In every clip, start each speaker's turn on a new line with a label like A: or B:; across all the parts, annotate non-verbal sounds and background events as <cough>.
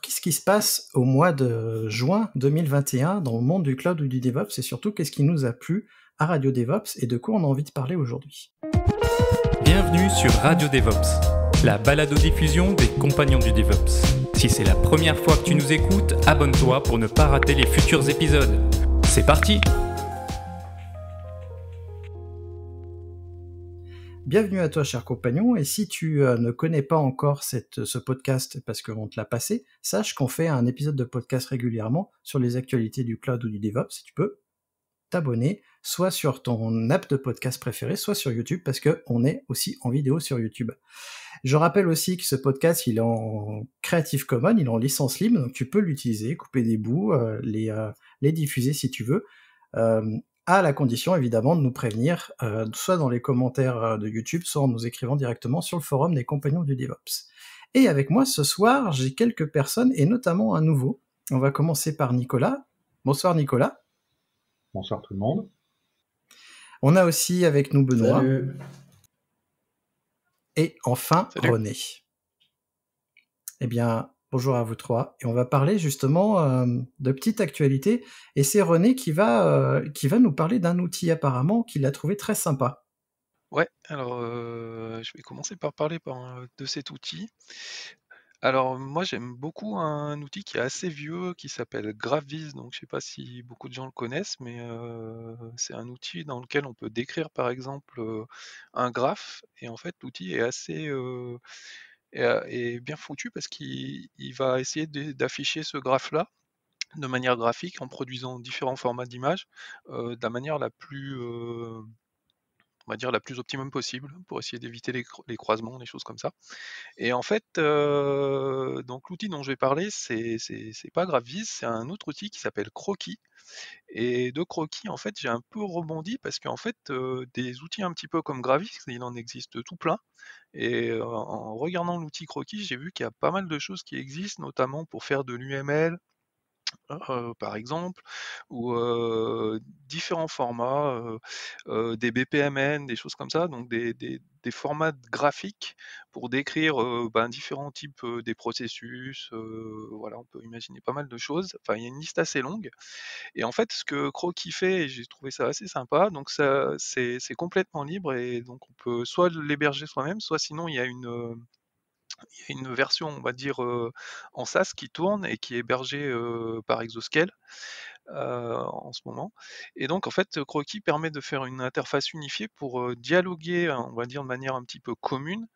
A: Qu'est-ce qui se passe au mois de juin 2021 dans le monde du cloud ou du DevOps et surtout qu'est-ce qui nous a plu à Radio DevOps et de quoi on a envie de parler aujourd'hui?
B: Bienvenue sur Radio DevOps, la balado-diffusion des compagnons du DevOps. Si c'est la première fois que tu nous écoutes, abonne-toi pour ne pas rater les futurs épisodes. C'est parti
A: Bienvenue à toi, cher compagnon. Et si tu euh, ne connais pas encore ce podcast parce qu'on te l'a passé, sache qu'on fait un épisode de podcast régulièrement sur les actualités du cloud ou du DevOps. Tu peux t'abonner soit sur ton app de podcast préféré, soit sur YouTube parce qu'on est aussi en vidéo sur YouTube. Je rappelle aussi que ce podcast, il est en Creative Commons, il est en licence libre, donc tu peux l'utiliser, couper des bouts, euh, euh, les diffuser si tu veux à la condition évidemment de nous prévenir, euh, soit dans les commentaires euh, de YouTube, soit en nous écrivant directement sur le forum des compagnons du DevOps. Et avec moi ce soir, j'ai quelques personnes, et notamment un nouveau. On va commencer par Nicolas. Bonsoir Nicolas.
C: Bonsoir tout le monde.
A: On a aussi avec nous Benoît. Et enfin René. Eh bien, Bonjour à vous trois. Et on va parler justement euh, de petites actualités. Et c'est René qui va, euh, qui va nous parler d'un outil apparemment qu'il a trouvé très sympa.
D: Ouais, alors euh, je vais commencer par parler de cet outil. Alors moi j'aime beaucoup un outil qui est assez vieux qui s'appelle Gravis, donc je sais pas si beaucoup de gens le connaissent, mais c'est un outil dans lequel on peut décrire par exemple un graphe, et en fait l'outil est assez est, bien foutu parce qu'il va essayer d'afficher ce graphe-là de manière graphique en produisant différents formats d'images de la manière la plus dire la plus optimum possible pour essayer d'éviter les, croisements, des choses comme ça. Et en fait, donc l'outil dont je vais parler, c'est pas Gravis, c'est un autre outil qui s'appelle Croquis. Et de Croquis, en fait, j'ai un peu rebondi parce qu'en fait, des outils un petit peu comme Gravis, il en existe tout plein. Et en regardant l'outil Croquis, j'ai vu qu'il y a pas mal de choses qui existent, notamment pour faire de l'UML, par exemple, ou différents formats, des BPMN, des choses comme ça, donc des, formats graphiques pour décrire ben, différents types des processus. voilà, on peut imaginer pas mal de choses. Enfin, il y a une liste assez longue. Et en fait, ce que Croquis fait, j'ai trouvé ça assez sympa, donc ça, c'est complètement libre et donc on peut soit l'héberger soi-même, soit sinon il y a une il y a une version, on va dire, en SaaS qui tourne et qui est hébergée par Exoscale en ce moment. Et donc, en fait, Croquis permet de faire une interface unifiée pour dialoguer, on va dire, de manière un petit peu commune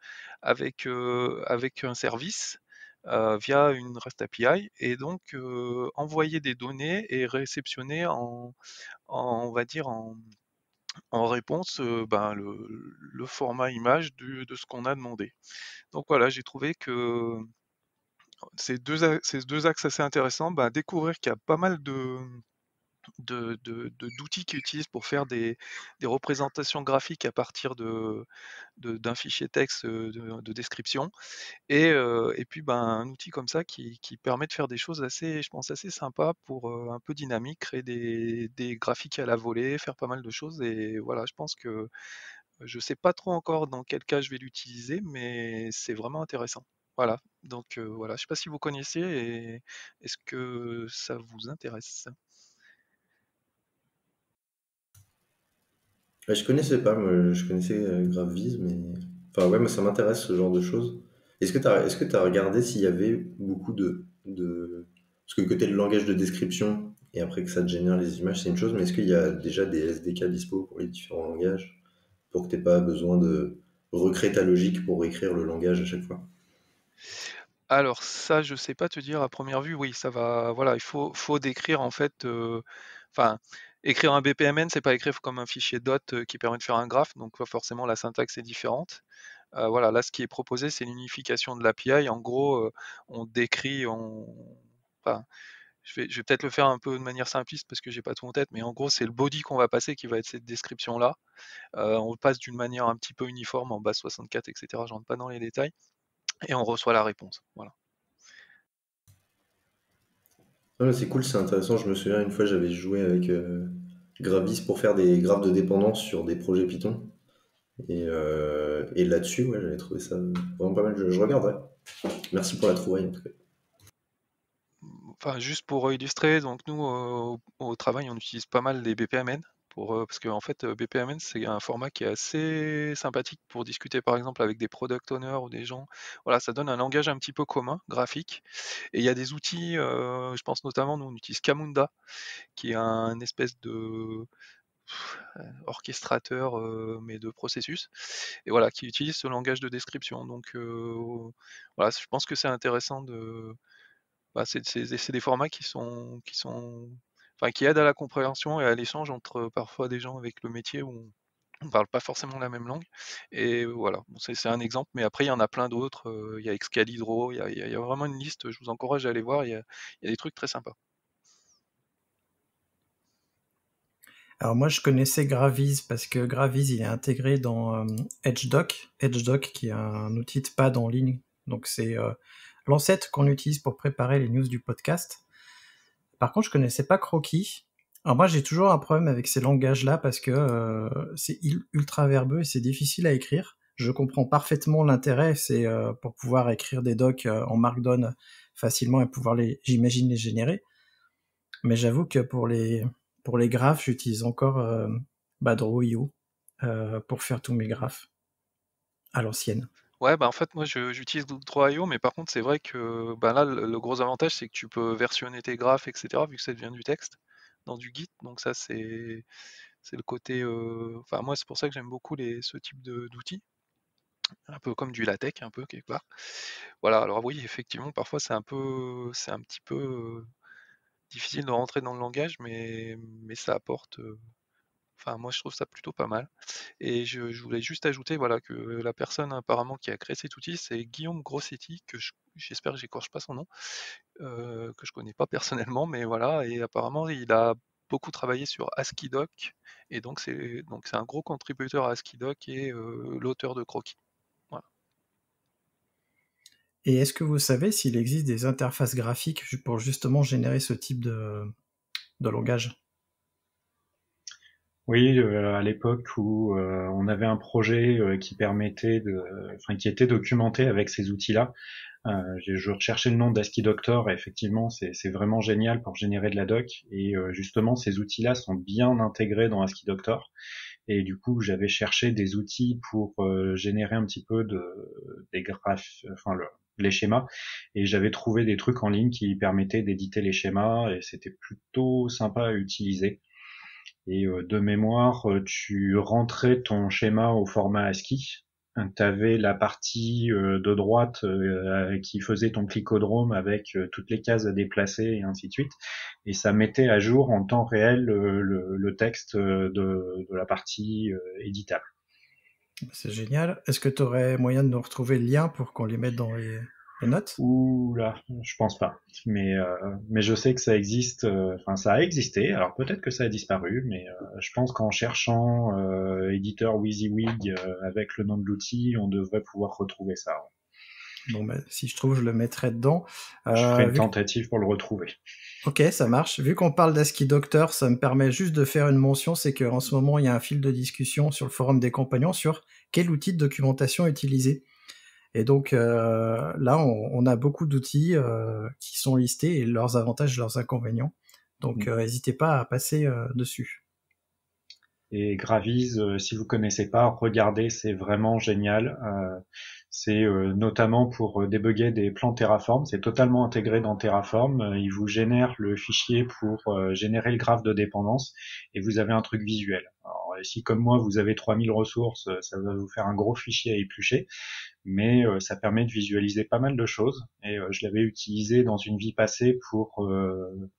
D: avec, avec un service. via une REST API et donc envoyer des données et réceptionner en on va dire en, en réponse ben, le, format image de, ce qu'on a demandé. Donc voilà, j'ai trouvé que ces deux, axes assez intéressants, ben, découvrir qu'il y a pas mal de, d'outils qu'ils utilisent pour faire des, représentations graphiques à partir de, d'un fichier texte de, description. Et, et, puis ben, un outil comme ça qui, permet de faire des choses assez, je pense, assez sympas pour un peu dynamique, créer des, graphiques à la volée, faire pas mal de choses. Et voilà, je pense que je ne sais pas trop encore dans quel cas je vais l'utiliser, mais c'est vraiment intéressant. Voilà, donc voilà, je ne sais pas si vous connaissez et est-ce que ça vous intéresse?
C: Je connaissais pas, je connaissais euh, mais. Enfin, ouais, mais ça m'intéresse ce genre de choses. Est-ce que tu as, est-ce regardé s'il y avait beaucoup de, de. Parce que côté le langage de description et après que ça te génère les images, c'est une chose, mais est-ce qu'il y a déjà des SDK dispo pour les différents langages pour que tu pas besoin de recréer ta logique pour écrire le langage à chaque fois?
D: Alors, ça, je sais pas te dire à première vue, oui, ça va. Voilà, il faut, faut décrire en fait. Euh, enfin écrire un BPMN, c'est pas écrire comme un fichier dot euh, qui permet de faire un graphe, donc forcément la syntaxe est différente. Euh, voilà, là ce qui est proposé, c'est l'unification de l'API. En gros, euh, on décrit, on... Je vais, peut-être le faire un peu de manière simpliste parce que j'ai pas tout en tête, mais en gros, c'est le body qu'on va passer qui va être cette description-là. on passe d'une manière un petit peu uniforme en base 64, etc. Je rentre pas dans les détails. Et on reçoit la réponse. Voilà.
C: c'est cool, c'est intéressant. Je me souviens une fois, j'avais joué avec euh, Gravis pour faire des graphes de dépendance sur des projets Python. Et, euh, là-dessus, ouais, j'avais trouvé ça vraiment pas mal. Je, regarderai. Merci pour la trouvaille en tout cas.
D: Enfin, juste pour illustrer, donc nous, au travail, on utilise pas mal les BPMN pour, parce qu'en fait, BPMN, c'est un format qui est assez sympathique pour discuter, par exemple, avec des product owners ou des gens. Voilà, ça donne un langage un petit peu commun, graphique. Et il y a des outils, je pense notamment, nous, on utilise Camunda, qui est un espèce de orchestrateur, mais de processus et voilà, qui utilise ce langage de description. Donc, voilà, je pense que c'est intéressant de bah, c'est des formats qui sont, qui sont, enfin, qui aident à la compréhension et à l'échange entre parfois des gens avec le métier où on ne parle pas forcément la même langue. Et voilà, c'est un exemple, mais après il y en a plein d'autres. Il y a Excalibro, il y a, vraiment une liste. Je vous encourage à aller voir. Il y a, des trucs très sympas.
A: Alors moi je connaissais Graviz parce que Graviz il est intégré dans EdgeDoc, EdgeDoc qui est un outil de pad en ligne. Donc c'est l'ancêtre qu'on utilise pour préparer les news du podcast. Par contre, je connaissais pas Croquis. Alors moi, j'ai toujours un problème avec ces langages-là parce que euh, c'est ultra verbeux et c'est difficile à écrire. Je comprends parfaitement l'intérêt, c'est euh, pour pouvoir écrire des docs euh, en Markdown facilement et pouvoir les, j'imagine, les générer. Mais j'avoue que pour les pour les graphes, j'utilise encore bah, pour faire tous mes graphes à l'ancienne.
D: Ouais, bah, en fait, moi, j'utilise Draw.io, mais par contre, c'est vrai que bah, là, le, gros avantage, c'est que tu peux versionner tes graphes, etc., vu que ça devient du texte dans du Git. Donc ça, c'est c'est le côté. Euh, enfin, moi, c'est pour ça que j'aime beaucoup les, ce type d'outils. Un peu comme du LaTeX, un peu quelque part. Voilà. Alors oui, effectivement, parfois c'est un peu, c'est un petit peu euh, difficile de rentrer dans le langage, mais mais ça apporte. Euh, Enfin, moi, je trouve ça plutôt pas mal. Et je, voulais juste ajouter voilà, que la personne apparemment qui a créé cet outil, c'est Guillaume Grossetti, que j'espère que j'écorche pas son nom, euh, que je connais pas personnellement, mais voilà. Et apparemment, il a beaucoup travaillé sur ASCII-Doc, et donc c'est un gros contributeur à ASCII-Doc et euh, l'auteur de Croquis.
A: Et est-ce que vous savez s'il existe des interfaces graphiques pour justement générer ce type de, de langage?
E: Oui, euh, à l'époque où euh, on avait un projet euh, qui permettait de, enfin qui était documenté avec ces outils-là. je recherchais le nom d'ASCII Doctor et effectivement c'est vraiment génial pour générer de la doc et justement ces outils-là sont bien intégrés dans ASCII Doctor et du coup j'avais cherché des outils pour générer un petit peu de des graphes, enfin les schémas et j'avais trouvé des trucs en ligne qui permettaient d'éditer les schémas et c'était plutôt sympa à utiliser. Et euh, de mémoire, euh, tu rentrais ton schéma au format ASCII. Tu avais la partie euh, de droite qui faisait ton clicodrome avec toutes les cases à déplacer et ainsi de suite. Et ça mettait à jour en temps réel le, texte de, de, la partie éditable.
A: C'est génial. Est-ce que tu aurais moyen de nous retrouver le lien pour qu'on les mette dans les, les notes?
E: Ouh là, je pense pas. Mais euh, mais je sais que ça existe. Euh, enfin, ça a existé. Alors peut-être que ça a disparu, mais euh, je pense qu'en cherchant éditeur WYSIWYG avec le nom de l'outil, on devrait pouvoir retrouver ça.
A: Bon, bah, si je trouve, je le mettrai dedans.
E: je ferai une tentative pour le retrouver.
A: Ok, ça marche. Vu qu'on parle d'ASCII Doctor, ça me permet juste de faire une mention, c'est qu'en ce moment, il y a un fil de discussion sur le forum des compagnons sur quel outil de documentation utiliser. Et donc euh, là, on, a beaucoup d'outils euh, qui sont listés et leurs avantages, leurs inconvénients. Donc mm. euh, n'hésitez pas à passer dessus.
E: Et Graviz, si vous connaissez pas, regardez, c'est vraiment génial. c'est notamment pour débugger des plans Terraform. C'est totalement intégré dans Terraform. il vous génère le fichier pour générer le graphe de dépendance et vous avez un truc visuel. Alors, si comme moi vous avez 3000 ressources, ça va vous faire un gros fichier à éplucher mais euh, ça permet de visualiser pas mal de choses. Et euh, je l'avais utilisé dans une vie passée pour euh,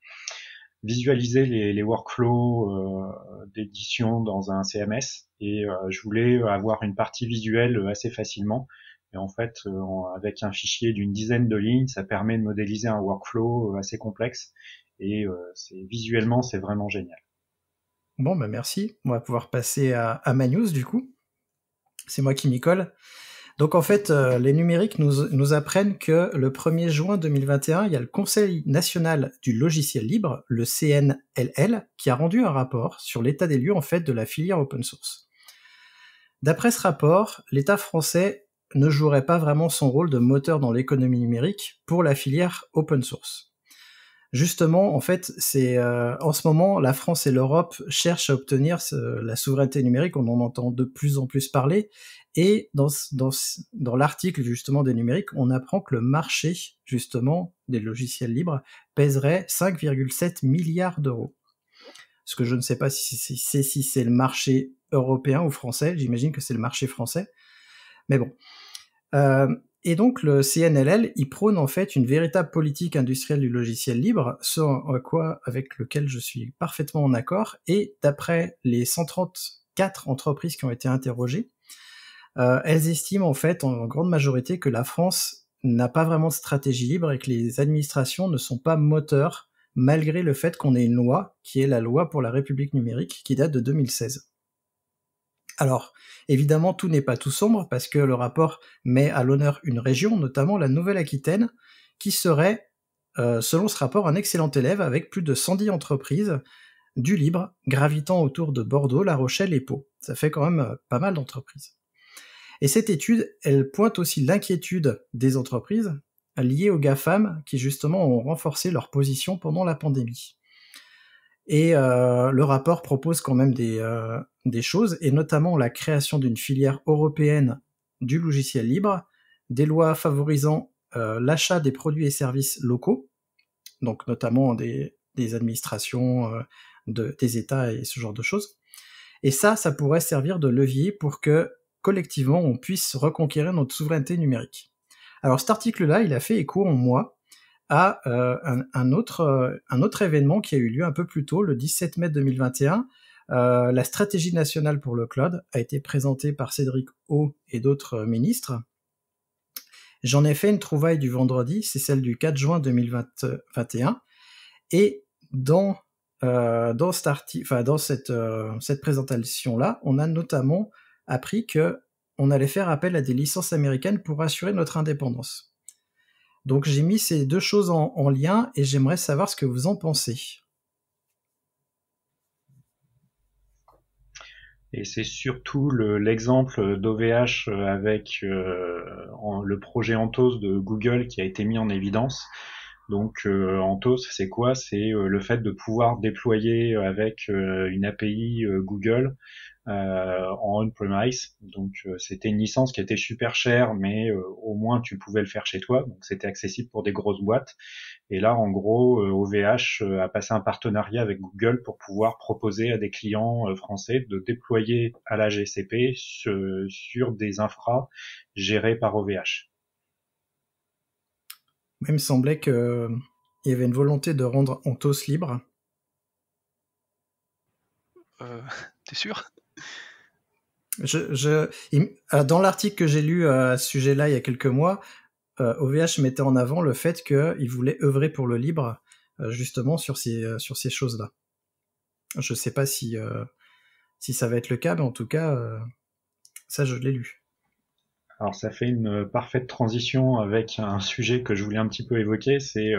E: visualiser les, les workflows d'édition dans un CMS. Et je voulais avoir une partie visuelle assez facilement. Et en fait, avec un fichier d'une dizaine de lignes, ça permet de modéliser un workflow assez complexe. Et visuellement, c'est vraiment génial.
A: Bon, bah merci. On va pouvoir passer à, à ma news du coup. C'est moi qui m'y colle. Donc en fait, euh, les numériques nous, nous, apprennent que le 1er juin 2021, il y a le Conseil national du logiciel libre, le CNLL, qui a rendu un rapport sur l'état des lieux en fait de la filière open source. D'après ce rapport, l'État français ne jouerait pas vraiment son rôle de moteur dans l'économie numérique pour la filière open source. Justement, en fait, c'est en ce moment, la France et l'Europe cherchent à obtenir la souveraineté numérique. On en entend de plus en plus parler. Et dans, dans, dans l'article justement des numériques, on apprend que le marché justement des logiciels libres pèserait 5,7 milliards d'euros. Ce que je ne sais pas si c'est si c'est le marché européen ou français. J'imagine que c'est le marché français. Mais bon. Euh, et donc le CNLL, il prône en fait une véritable politique industrielle du logiciel libre, ce quoi avec lequel je suis parfaitement en accord. Et d'après les 134 entreprises qui ont été interrogées, euh, elles estiment en fait en grande majorité que la France n'a pas vraiment de stratégie libre et que les administrations ne sont pas moteurs malgré le fait qu'on ait une loi qui est la loi pour la République numérique qui date de 2016. Alors, évidemment, tout n'est pas tout sombre parce que le rapport met à l'honneur une région, notamment la Nouvelle-Aquitaine, qui serait, euh, selon ce rapport, un excellent élève avec plus de 110 entreprises du libre gravitant autour de Bordeaux, La Rochelle et Pau. Ça fait quand même euh, pas mal d'entreprises. Et cette étude, elle pointe aussi l'inquiétude des entreprises liées aux GAFAM qui justement ont renforcé leur position pendant la pandémie. Et euh, le rapport propose quand même des, euh, des choses, et notamment la création d'une filière européenne du logiciel libre, des lois favorisant euh, l'achat des produits et services locaux, donc notamment des, administrations, de, des États et ce genre de choses. Et ça, ça pourrait servir de levier pour que collectivement on puisse reconquérir notre souveraineté numérique. Alors cet article-là, il a fait écho en moi à euh, un, autre, euh, un autre événement qui a eu lieu un peu plus tôt, le 17 mai 2021. Euh, la stratégie nationale pour le cloud a été présentée par Cédric O et d'autres ministres. J'en ai fait une trouvaille du vendredi, c'est celle du 4 juin 2021. Et dans cette, cette présentation-là, on a notamment appris que on allait faire appel à des licences américaines pour assurer notre indépendance. Donc j'ai mis ces deux choses en, lien et j'aimerais savoir ce que vous en pensez.
E: Et c'est surtout l'exemple d'OVH avec euh, le projet Anthos de Google qui a été mis en évidence. Donc euh, Anthos, c'est quoi? C'est euh, le fait de pouvoir déployer avec une API Google euh, en on-premise. Donc euh, c'était une licence qui était super chère, mais euh, au moins tu pouvais le faire chez toi. Donc c'était accessible pour des grosses boîtes. Et là, en gros, OVH a passé un partenariat avec Google pour pouvoir proposer à des clients français de déployer à la GCP sur des infras gérés par OVH.
A: Il me semblait qu'il y avait une volonté de rendre Anthos libre.
D: Euh, <laughs> T'es sûr?
A: Euh, dans l'article que j'ai lu euh, à ce sujet-là il y a quelques mois, OVH euh, mettait en avant le fait qu'il voulait œuvrer pour le libre, justement sur ces, sur ces choses-là. Je sais pas si, si ça va être le cas, mais en tout cas, ça je l'ai lu.
E: Alors ça fait une parfaite transition avec un sujet que je voulais un petit peu évoquer, c'est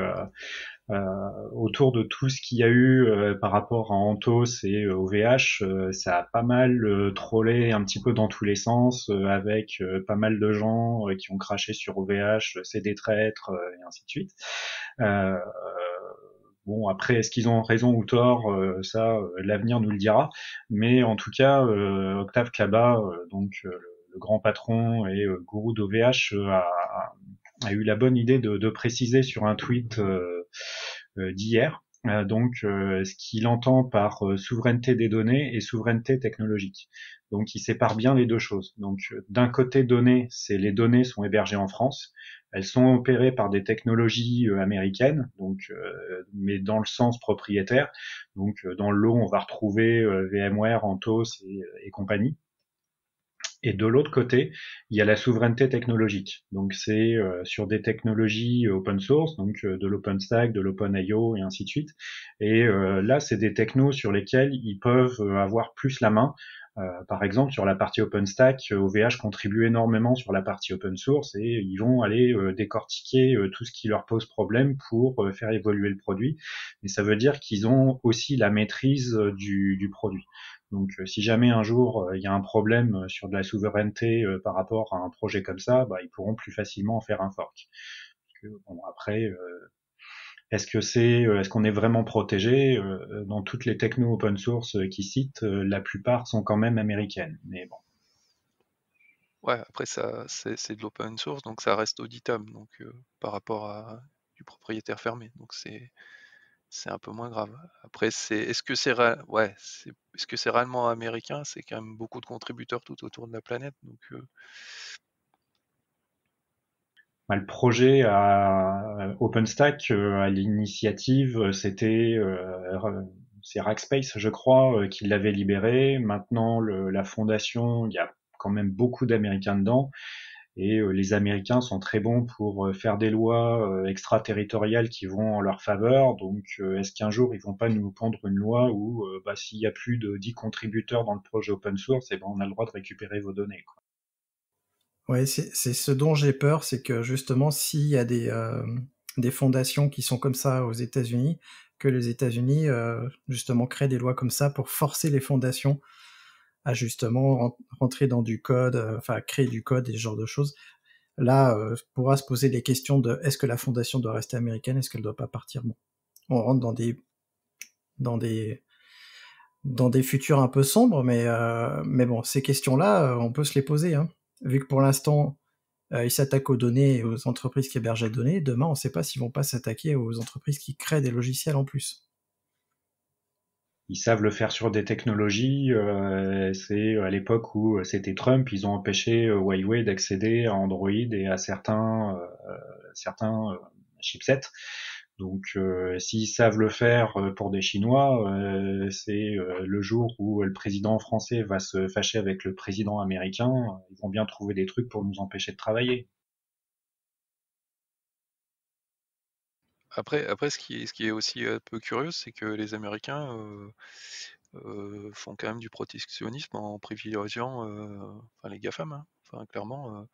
E: autour de tout ce qu'il y a eu euh, par rapport à Anthos et OVH, euh, ça a pas mal trollé un petit peu dans tous les sens, avec pas mal de gens qui ont craché sur OVH, c'est des traîtres et ainsi de suite. Bon, après, est-ce qu'ils ont raison ou tort Ça, l'avenir nous le dira. Mais en tout cas, Octave Kaba, donc le, grand patron et gourou d'OVH, a, a, eu la bonne idée de, de préciser sur un tweet euh, d'hier. Euh, donc, euh, ce qu'il entend par souveraineté des données et souveraineté technologique. Donc, il sépare bien les deux choses. Donc, d'un côté données, c'est les données sont hébergées en France. Elles sont opérées par des technologies américaines, donc, mais dans le sens propriétaire. Donc, dans le lot, on va retrouver VMware, Anthos et compagnie. Et de l'autre côté, il y a la souveraineté technologique. Donc c'est euh, sur des technologies open source, donc euh, de l'OpenStack, de l'OpenIO et ainsi de suite. Et euh, là, c'est des technos sur lesquels ils peuvent avoir plus la main. par exemple, sur la partie OpenStack, OVH contribue énormément sur la partie open source et ils vont aller décortiquer tout ce qui leur pose problème pour faire évoluer le produit. Mais ça veut dire qu'ils ont aussi la maîtrise du, du produit. Donc euh, si jamais un jour euh, il y a un problème euh, sur de la souveraineté par rapport à un projet comme ça, bah, ils pourront plus facilement en faire un fork. bon, après, est-ce que c'est, est-ce qu'on est vraiment protégé Dans toutes les techno open source qui citent, la plupart sont quand même américaines. Mais bon.
D: Ouais, après ça, c'est de l'open source, donc ça reste auditable, donc par rapport à du propriétaire fermé. Donc c'est c'est un peu moins grave. Après, est-ce que c'est ouais, est-ce réellement américain? C'est quand même beaucoup de contributeurs tout autour de la planète, donc
E: bah, le projet à OpenStack, à l'initiative, c'était Rackspace, je crois, qui l'avait libéré. Maintenant, la fondation, il y a quand même beaucoup d'Américains dedans. Et euh, les Américains sont très bons pour euh, faire des lois euh, extraterritoriales qui vont en leur faveur. Donc, est-ce qu'un jour ils vont pas nous prendre une loi où, bah, s'il y a plus de 10 contributeurs dans le projet open source, et eh ben on a le droit de récupérer vos données. Quoi.
A: Ouais, c'est ce dont j'ai peur, c'est que justement, s'il y a des, des fondations qui sont comme ça aux États-Unis, que les États-Unis justement créent des lois comme ça pour forcer les fondations justement rentrer dans du code, euh, enfin créer du code et ce genre de choses. Là, euh, pourra se poser les questions de est-ce que la fondation doit rester américaine, est-ce qu'elle doit pas partir? On rentre dans des dans des dans futurs un peu sombres, mais euh, bon, ces questions-là, on peut se les poser, hein. vu que pour l'instant ils s'attaquent aux données et aux entreprises qui hébergent les données. Demain, on ne sait pas s'ils vont pas s'attaquer aux entreprises qui créent des logiciels en plus
E: ils savent le faire sur des technologies. Euh, c'est à l'époque où c'était Trump, ils ont empêché euh, Huawei d'accéder à Android et à certains euh, certains chipsets. Donc, s'ils savent le faire pour des Chinois, c'est le jour où le président français va se fâcher avec le président américain, ils vont bien trouver des trucs pour nous empêcher de travailler.
D: Après, après ce, qui est, ce qui est aussi un peu curieux, c'est que les Américains font quand même du protectionnisme en privilégiant enfin, les GAFAM. Hein. Enfin, clairement,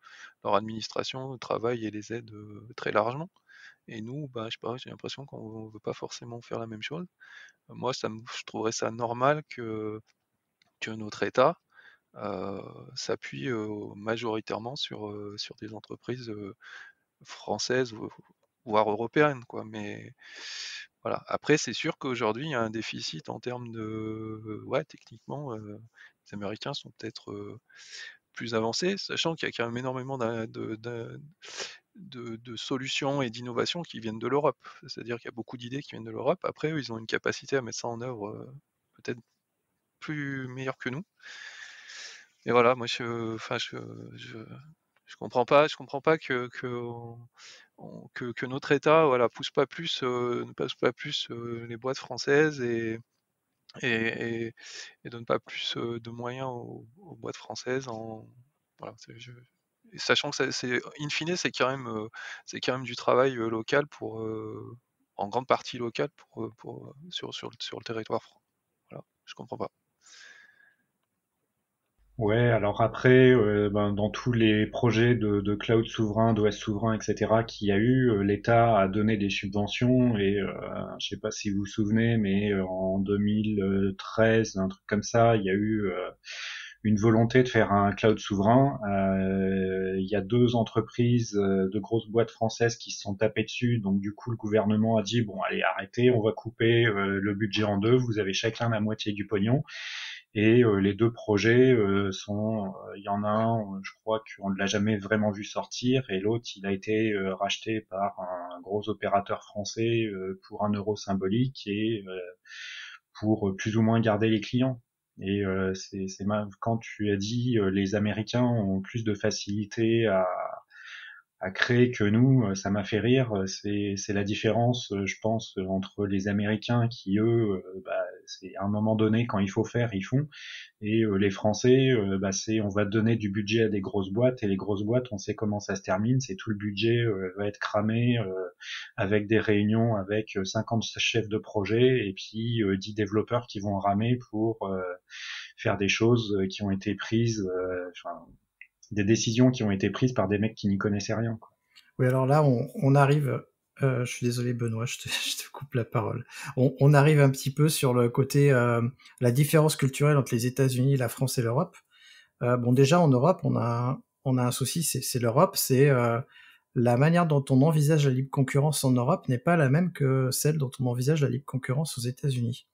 D: leur administration travaille et les aide très largement. Et nous, bah, je sais pas, j'ai l'impression qu'on ne veut pas forcément faire la même chose. Moi, ça je trouverais ça normal que, notre État s'appuie majoritairement sur, sur des entreprises françaises voire européenne, quoi. Mais voilà. Après, c'est sûr qu'aujourd'hui, il y a un déficit en termes de, ouais, techniquement, les Américains sont peut-être plus avancés, sachant qu'il y a quand même énormément de, de, solutions et d'innovations qui viennent de l'Europe. C'est-à-dire qu'il y a beaucoup d'idées qui viennent de l'Europe. Après, eux, ils ont une capacité à mettre ça en œuvre peut-être plus meilleure que nous. Et voilà, moi, je, enfin, je, je, je comprends pas, je comprends pas que que, notre État voilà, pousse pas plus, euh, ne pousse pas plus euh, les boîtes françaises et, et, donne pas plus euh, de moyens aux, boîtes françaises en voilà, sachant que c'est in fine c'est quand même quand même du travail local pour en grande partie local pour, pour sur, sur, sur le territoire voilà je comprends pas
E: Ouais, alors après, euh, ben, dans tous les projets de, cloud souverain, d'OS souverain, etc., qu'il y a eu, euh, l'État a donné des subventions et euh, je sais pas si vous vous souvenez, mais euh, en 2013, un truc comme ça, il y a eu une volonté de faire un cloud souverain. il y a deux entreprises de grosses boîtes françaises qui se sont tapées dessus, donc du coup le gouvernement a dit bon allez arrêtez, on va couper le budget en deux, vous avez chacun la moitié du pognon. Et euh, les deux projets euh, sont, euh, il y en a un, je crois qu'on ne l'a jamais vraiment vu sortir, et l'autre, il a été racheté par un gros opérateur français pour un euro symbolique et pour plus ou moins garder les clients. Et c'est quand tu as dit les Américains ont plus de facilité à, à créer que nous, ça m'a fait rire. C'est la différence, je pense, entre les Américains qui eux, bah, c'est à un moment donné quand il faut faire, ils font, et euh, les Français, euh, bah, c'est on va donner du budget à des grosses boîtes et les grosses boîtes, on sait comment ça se termine, c'est tout le budget euh, va être cramé avec des réunions avec 50 chefs de projet et puis 10 développeurs qui vont ramer pour faire des choses qui ont été prises, enfin, des décisions qui ont été prises par des mecs qui n'y connaissaient rien. Quoi.
A: Oui, alors là, on, on arrive euh, je suis désolé Benoît, je te, <laughs> coupe la parole. On, arrive un petit peu sur le côté euh, la différence culturelle entre les États-Unis, la France et l'Europe. Euh, bon, déjà en Europe, on a on a un souci, c'est l'Europe, c'est la manière dont on envisage la libre concurrence en Europe n'est pas la même que celle dont on envisage la libre concurrence aux États-Unis.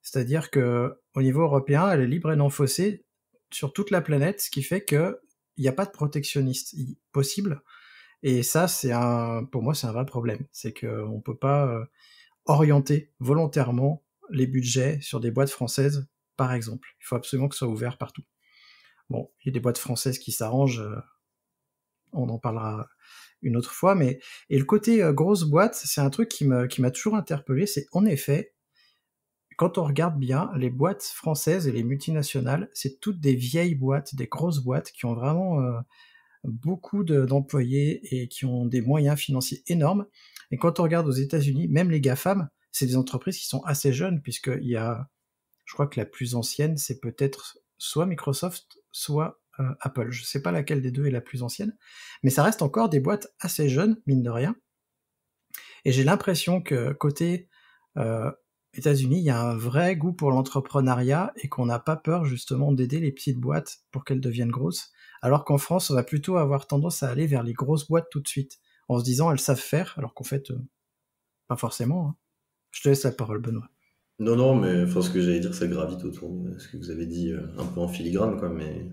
A: C'est-à-dire que au niveau européen, elle est libre et non faussée sur toute la planète, ce qui fait que il n'y a pas de protectionniste possible. Et ça, c'est un, pour moi, c'est un vrai problème. C'est qu'on ne peut pas euh, orienter volontairement les budgets sur des boîtes françaises, par exemple. Il faut absolument que ce soit ouvert partout. Bon, il y a des boîtes françaises qui s'arrangent, euh, on en parlera une autre fois, mais et le côté euh, grosse boîte, c'est un truc qui m'a qui m'a toujours interpellé, c'est en effet quand on regarde bien, les boîtes françaises et les multinationales, c'est toutes des vieilles boîtes, des grosses boîtes qui ont vraiment beaucoup d'employés et qui ont des moyens financiers énormes. Et quand on regarde aux États-Unis, même les GAFAM, c'est des entreprises qui sont assez jeunes, puisqu'il y a, je crois que la plus ancienne, c'est peut-être soit Microsoft, soit euh, Apple. Je ne sais pas laquelle des deux est la plus ancienne, mais ça reste encore des boîtes assez jeunes, mine de rien. Et j'ai l'impression que côté euh, États-Unis, il y a un vrai goût pour l'entrepreneuriat et qu'on n'a pas peur justement d'aider les petites boîtes pour qu'elles deviennent grosses. Alors qu'en France, on va plutôt avoir tendance à aller vers les grosses boîtes tout de suite, en se disant elles savent faire, alors qu'en fait, euh, pas forcément. Hein. Je te laisse la parole, Benoît.
C: Non, non, mais ce que j'allais dire, ça gravite autour de ce que vous avez dit euh, un peu en filigrane, quoi. Mais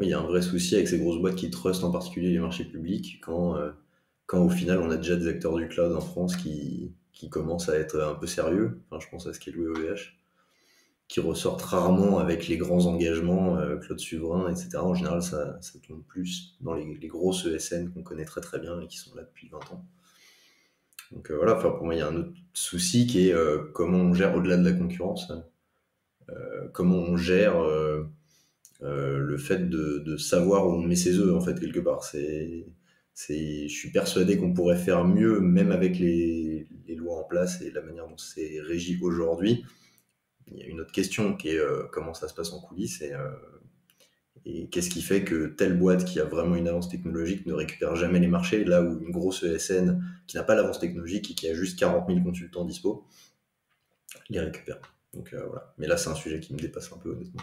C: il y a un vrai souci avec ces grosses boîtes qui trustent en particulier les marchés publics quand, euh, quand au final on a déjà des acteurs du cloud en France qui, qui commence à être un peu sérieux. Je pense à ce qui est loué qui ressortent rarement avec les grands engagements, euh, Claude Souverain, etc. En général, ça, ça tombe plus dans les, grosses ESN qu'on connaît très très bien et qui sont là depuis 20 ans. Donc euh, voilà, enfin, pour moi, il y a un autre souci qui est euh, comment on gère au-delà de la concurrence, comment on gère le fait de, de, savoir où on met ses œufs, en fait, quelque part. C'est je suis persuadé qu'on pourrait faire mieux, même avec les, en place et la manière dont c'est régi aujourd'hui. Il y a une autre question qui est euh, comment ça se passe en coulisses et, euh, et qu'est-ce qui fait que telle boîte qui a vraiment une avance technologique ne récupère jamais les marchés, là où une grosse ESN qui n'a pas l'avance technologique et qui a juste 40 000 consultants dispo les récupère. Donc euh, voilà. Mais là, c'est un sujet qui me dépasse un peu honnêtement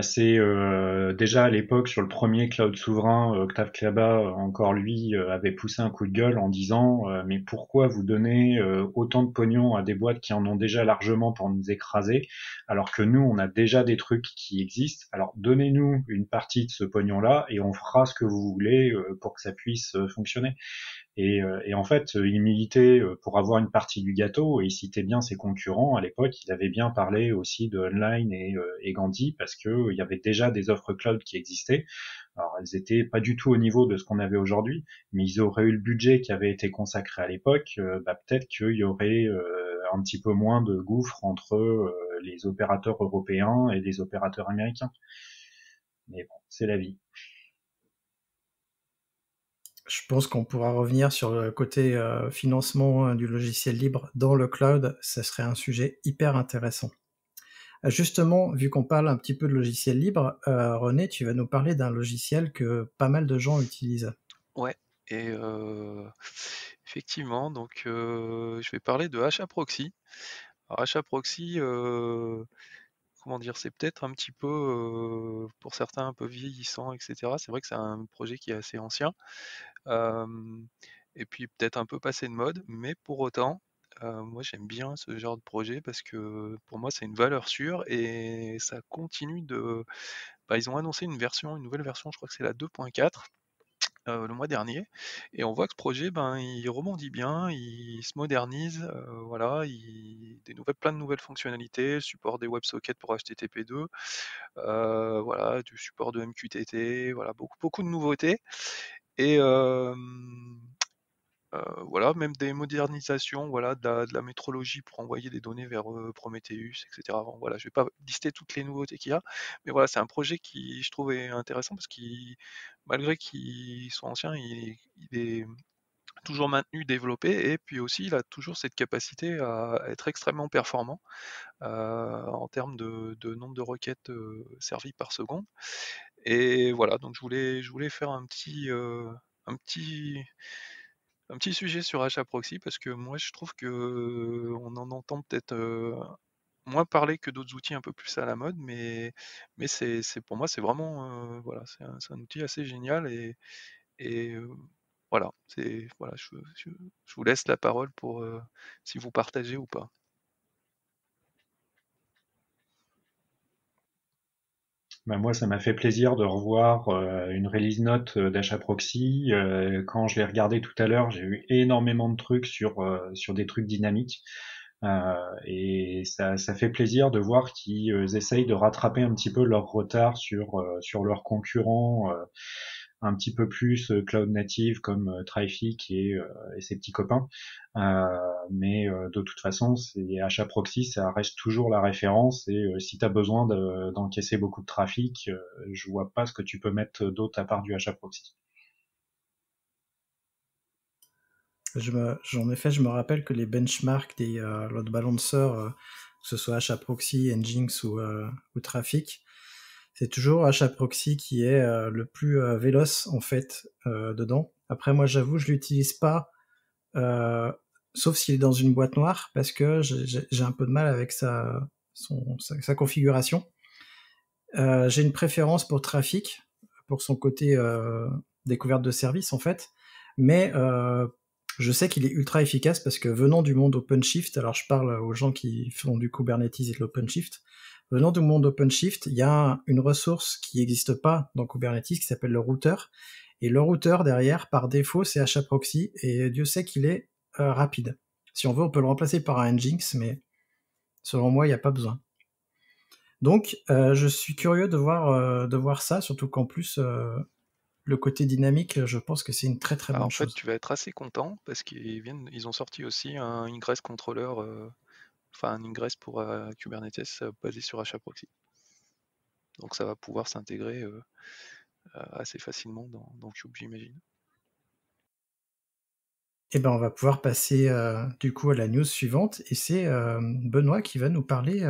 E: c'est euh, déjà à l'époque sur le premier cloud souverain, euh, Octave Klaba, encore lui, euh, avait poussé un coup de gueule en disant mais pourquoi vous donnez autant de pognon à des boîtes qui en ont déjà largement pour nous écraser, alors que nous on a déjà des trucs qui existent. Alors donnez-nous une partie de ce pognon-là et on fera ce que vous voulez pour que ça puisse fonctionner. Et, euh, et, en fait, il militait euh, pour avoir une partie du gâteau et il citait bien ses concurrents. À l'époque, il avait bien parlé aussi de Online et, euh, et Gandhi parce que il y avait déjà des offres cloud qui existaient. Alors, elles étaient pas du tout au niveau de ce qu'on avait aujourd'hui, mais ils auraient eu le budget qui avait été consacré à l'époque. bah, peut-être qu'il y aurait un petit peu moins de gouffre entre les opérateurs européens et les opérateurs américains. Mais bon, c'est la vie
A: je pense qu'on pourra revenir sur le côté euh, financement euh, du logiciel libre dans le cloud. Ce serait un sujet hyper intéressant. Euh, justement, vu qu'on parle un petit peu de logiciel libre, René, tu vas nous parler d'un logiciel que pas mal de gens utilisent.
D: Ouais, et effectivement, donc je vais parler de HAProxy. Alors HAProxy, comment dire, c'est peut-être un petit peu, pour certains, un peu vieillissant, etc. C'est vrai que c'est un projet qui est assez ancien et puis peut-être un peu passé de mode, mais pour autant, moi j'aime bien ce genre de projet parce que pour moi c'est une valeur sûre et ça continue de. Bah, ils ont annoncé une version, une nouvelle version, je crois que c'est la 2.4. le mois dernier, et on voit que ce projet, ben, il rebondit bien, il se modernise, voilà, il, des nouvelles, plein de nouvelles fonctionnalités, support des WebSockets pour HTTP2, voilà, du support de MQTT, voilà, beaucoup, beaucoup de nouveautés. Et voilà, même des modernisations, voilà, de la, métrologie pour envoyer des données vers Prometheus, etc. voilà, je vais pas lister toutes les nouveautés qu'il y a, mais voilà, c'est un projet qui je trouve intéressant parce qu'il, malgré qu'il soit ancien, il, est toujours maintenu, développé, et puis aussi il a toujours cette capacité à être extrêmement performant en termes de, nombre de requêtes servies par seconde. Et voilà, donc je voulais, je voulais faire un petit, un petit sujet sur HAProxy parce que moi je trouve que on en entend peut-être moins parlé que d'autres outils un peu plus à la mode, mais, mais c'est, pour moi, c'est vraiment voilà, c'est un, outil assez génial et, et voilà, c'est voilà, je, vous laisse la parole pour si vous partagez ou pas.
E: Bah, moi, ça m'a fait plaisir de revoir une release note d'achat proxy. quand je l'ai regardé tout à l'heure, j'ai eu énormément de trucs sur sur des trucs dynamiques. Euh, et ça, ça, fait plaisir de voir qu'ils euh, essayent de rattraper un petit peu leur retard sur euh, sur leurs concurrents un petit peu plus cloud native comme Traffic et, et, ses petits copains. mais de toute façon, c'est proxy ça reste toujours la référence. Et si tu as besoin d'encaisser beaucoup de trafic, je vois pas ce que tu peux mettre d'autre à part du proxy
A: j'en ai fait, je me rappelle que les benchmarks des euh, load balancers, euh, que ce soit HAProxy, Nginx ou, euh, ou Traffic, c'est toujours HAProxy qui est euh, le plus véloce en fait dedans. Après, moi, j'avoue, je l'utilise pas, sauf s'il est dans une boîte noire, parce que j'ai un peu de mal avec sa, configuration. j'ai une préférence pour Traffic, pour son côté découverte de service en fait, mais je sais qu'il est ultra efficace parce que venant du monde OpenShift, alors je parle aux gens qui font du Kubernetes et de l'OpenShift, venant du monde OpenShift, il y a une ressource qui n'existe pas dans Kubernetes qui s'appelle le routeur. Et le routeur derrière, par défaut, c'est HAProxy et Dieu sait qu'il est euh, rapide. Si on veut, on peut le remplacer par un Nginx, mais selon moi, il n'y a pas besoin. Donc, euh, je suis curieux de voir, euh, de voir ça, surtout qu'en plus, le côté dynamique, je pense que c'est une très très bonne chose.
D: En fait, tu vas être assez content parce qu'ils viennent, ils ont sorti aussi un Ingress controller, enfin un Ingress pour euh, Kubernetes euh, basé sur HAProxy. Donc ça va pouvoir s'intégrer assez facilement dans, dans Cube, j'imagine.
A: Et eh ben, on va pouvoir passer du coup à la news suivante et c'est Benoît qui va nous parler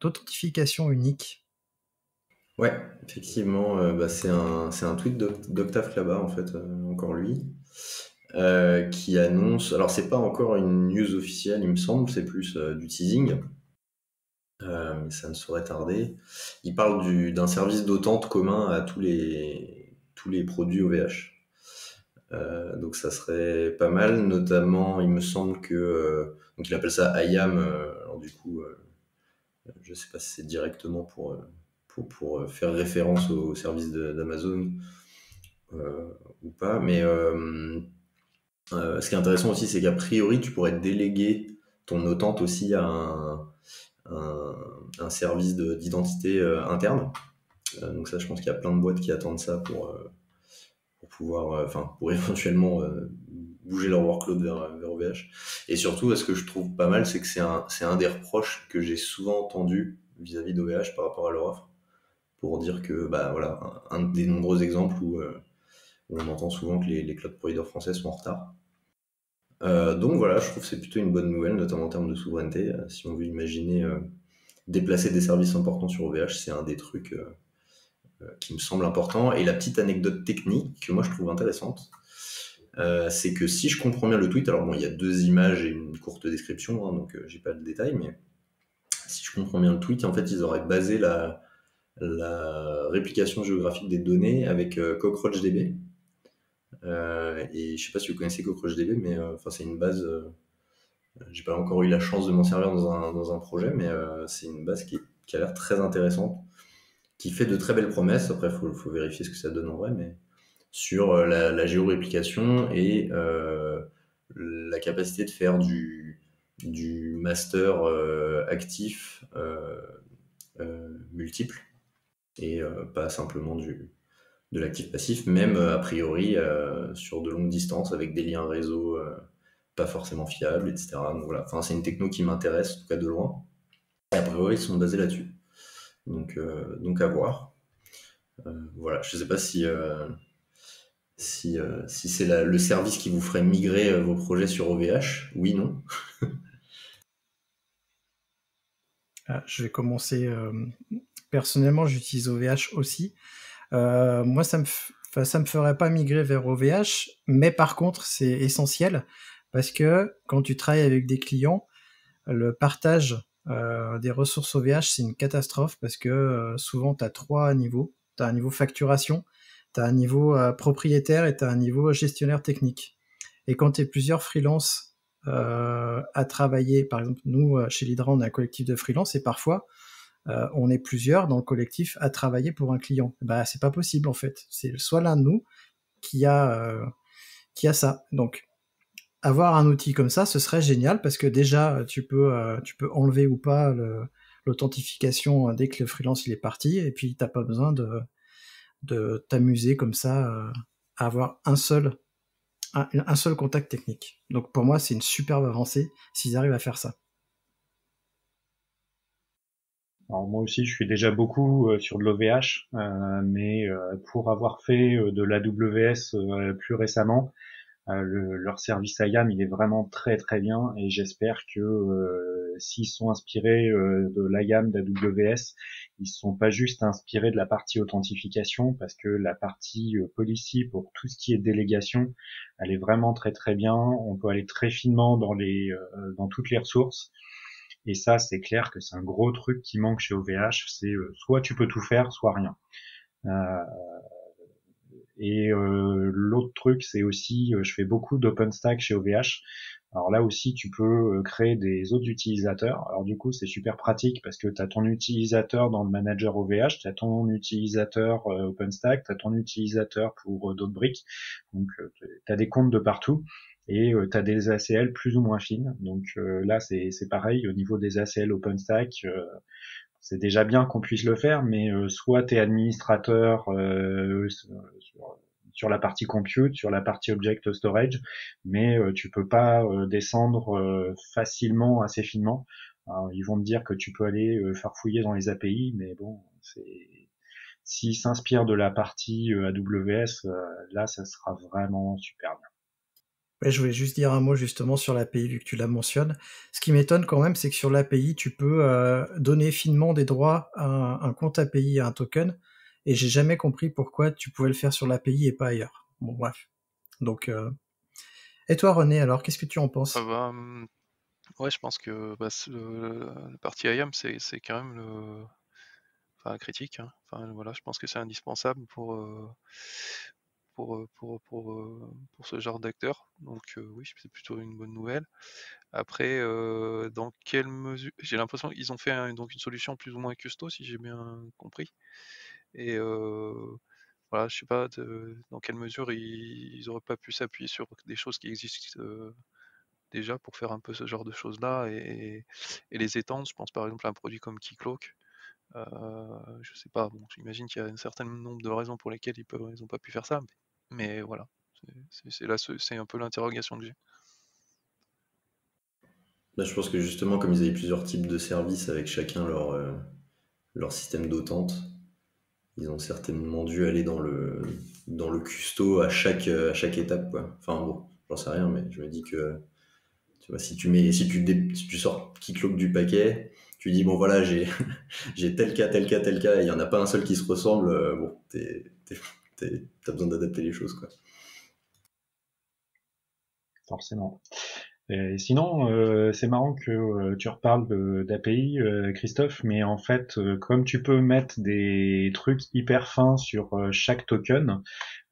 A: d'authentification unique.
C: Ouais, effectivement, euh, bah, c'est un, un tweet d'Octave Klaba, en fait, euh, encore lui, euh, qui annonce. Alors, c'est pas encore une news officielle, il me semble, c'est plus du teasing, mais ça ne saurait tarder. Il parle du, d'un service d'autante commun à tous les, tous les produits OVH. donc, ça serait pas mal, notamment, il me semble que. donc, il appelle ça IAM, alors du coup, je sais pas si c'est directement pour pour, euh, faire référence au, service d'Amazon euh, ou pas. Mais euh, ce qui est intéressant aussi, c'est qu'a priori, tu pourrais déléguer ton notante aussi à un, service d'identité interne. donc ça, je pense qu'il y a plein de boîtes qui attendent ça pour, pouvoir, enfin, pour <laughs> éventuellement bouger leur workload vers, OVH. Et surtout, ce que je trouve pas mal, c'est que c'est un, des reproches que j'ai souvent entendu vis-à-vis d'OVH par rapport à leur offre pour dire que bah, voilà, un, des nombreux exemples euh, où, on entend souvent que les, les, cloud providers français sont en retard. Euh, donc voilà, je trouve que c'est plutôt une bonne nouvelle, notamment en termes de souveraineté. Euh, si on veut imaginer déplacer des services importants sur OVH, c'est un des trucs qui me semble important. Et la petite anecdote technique que moi je trouve intéressante, c'est que si je comprends bien le tweet, alors bon, il y a deux images et une courte description, hein, donc j'ai pas de détails, mais si je comprends bien le tweet, en fait, ils auraient basé la, réplication géographique des données avec euh, CockroachDB. Euh, et je sais pas si vous connaissez CockroachDB, mais euh, enfin c'est une base. J'ai pas encore eu la chance de m'en servir dans un, dans un, projet, mais c'est une base qui, qui a l'air très intéressante, qui fait de très belles promesses. Après, il faut, faut, vérifier ce que ça donne en vrai, mais sur la, géoréplication et la capacité de faire du, du master actif multiple et euh, pas simplement du, de l'actif passif, même euh, a priori euh, sur de longues distances avec des liens réseau pas forcément fiables, etc. Donc voilà, enfin, c'est une techno qui m'intéresse, en tout cas de loin. Et a priori, ils sont basés là-dessus. Donc, donc à voir. voilà, je ne sais pas si, si, si c'est le service qui vous ferait migrer vos projets sur OVH. Oui, non. <laughs>
A: Ah, je vais commencer personnellement, j'utilise OVH aussi. Euh, moi, ça me, ça me ferait pas migrer vers OVH, mais par contre, c'est essentiel parce que quand tu travailles avec des clients, le partage des ressources OVH, c'est une catastrophe parce que souvent tu as trois niveaux. Tu as un niveau facturation, tu as un niveau propriétaire et tu as un niveau gestionnaire technique. Et quand tu es plusieurs freelances à travailler, par exemple, nous, chez Lidra, on a un collectif de freelance et parfois, on est plusieurs dans le collectif à travailler pour un client. Bah, c'est pas possible en fait. C'est soit l'un de nous qui a, qui a ça. Donc, avoir un outil comme ça, ce serait génial parce que déjà, tu peux, tu peux enlever ou pas l'authentification dès que le freelance il est parti et puis t'as pas besoin de, de t'amuser comme ça à avoir un seul un, seul contact technique. Donc pour moi, c'est une superbe avancée s'ils arrivent à faire ça.
E: Alors moi aussi, je suis déjà beaucoup euh, sur de l'OVH, euh, mais euh, pour avoir fait de l'AWS plus récemment, leur service IAM, il est vraiment très très bien et j'espère que s'ils sont inspirés de l'IAM d'AWS, ils sont pas juste inspirés de la partie authentification parce que la partie policy pour tout ce qui est délégation, elle est vraiment très très bien. On peut aller très finement dans les dans toutes les ressources. Et ça, c'est clair que c'est un gros truc qui manque chez OVH. C'est euh, soit tu peux tout faire, soit rien. Euh, et euh, l'autre truc, c'est aussi, je fais beaucoup d'OpenStack chez OVH. Alors là aussi, tu peux créer des autres utilisateurs. Alors du coup, c'est super pratique parce que tu as ton utilisateur dans le manager OVH, tu as ton utilisateur OpenStack, tu as ton utilisateur pour d'autres briques. Donc tu as des comptes de partout et euh, tu as des ACL plus ou moins fines. Donc euh, là, c'est pareil, au niveau des ACL OpenStack, euh, c'est déjà bien qu'on puisse le faire, mais soit tu es administrateur sur, la partie compute, sur la partie object storage, mais tu peux pas descendre facilement, assez finement. ils vont te dire que tu peux aller farfouiller dans les API, mais bon, c'est s'ils s'inspirent de la partie AWS, là, ça sera vraiment super bien
A: je voulais juste dire un mot justement sur l'API vu que tu la mentionnes. Ce qui m'étonne quand même, c'est que sur l'API, tu peux euh, donner finement des droits à un, compte API à un token, et j'ai jamais compris pourquoi tu pouvais le faire sur l'API et pas ailleurs. Bon, bref. Donc, euh, et toi, René, alors, qu'est-ce que tu en penses?
D: Bah, hum, Ouais, je pense que bah, le, partie IAM, c'est quand même le, critique. Hein. Enfin, voilà, je pense que c'est indispensable pour, euh, pour, pour, pour, pour ce genre d'acteur. Donc oui, c'est plutôt une bonne nouvelle. Après, dans quelle mesure... J'ai l'impression qu'ils ont fait donc une solution plus ou moins custo, si j'ai bien compris. Et voilà, je sais pas dans quelle mesure ils, auraient pas pu s'appuyer sur des choses qui existent déjà pour faire un peu ce genre de choses-là et, et, les étendre. Je pense par exemple à un produit comme Keycloak, euh, je sais pas, bon, j'imagine qu'il y a un certain nombre de raisons pour lesquelles ils n'ont ils pas pu faire ça, mais, voilà, c'est là, c'est un peu l'interrogation que j'ai.
C: Là, je pense que justement, comme ils avaient plusieurs types de services avec chacun leur, euh, leur système d'autante, ils ont certainement dû aller dans le, dans le custo à chaque, à chaque étape. Quoi. Enfin bon, j'en sais rien, mais je me dis que tu vois, si tu mets, si tu, si tu sors Keycloak du paquet, tu dis bon voilà <laughs> j'ai tel cas tel cas tel cas et il y en a pas un seul qui se ressemble euh, bon t'as besoin d'adapter les choses quoi.
E: Forcément. Et sinon, euh, c'est marrant que euh, tu reparles d'API, Christophe, mais en fait, comme tu peux mettre des trucs hyper fins sur chaque token,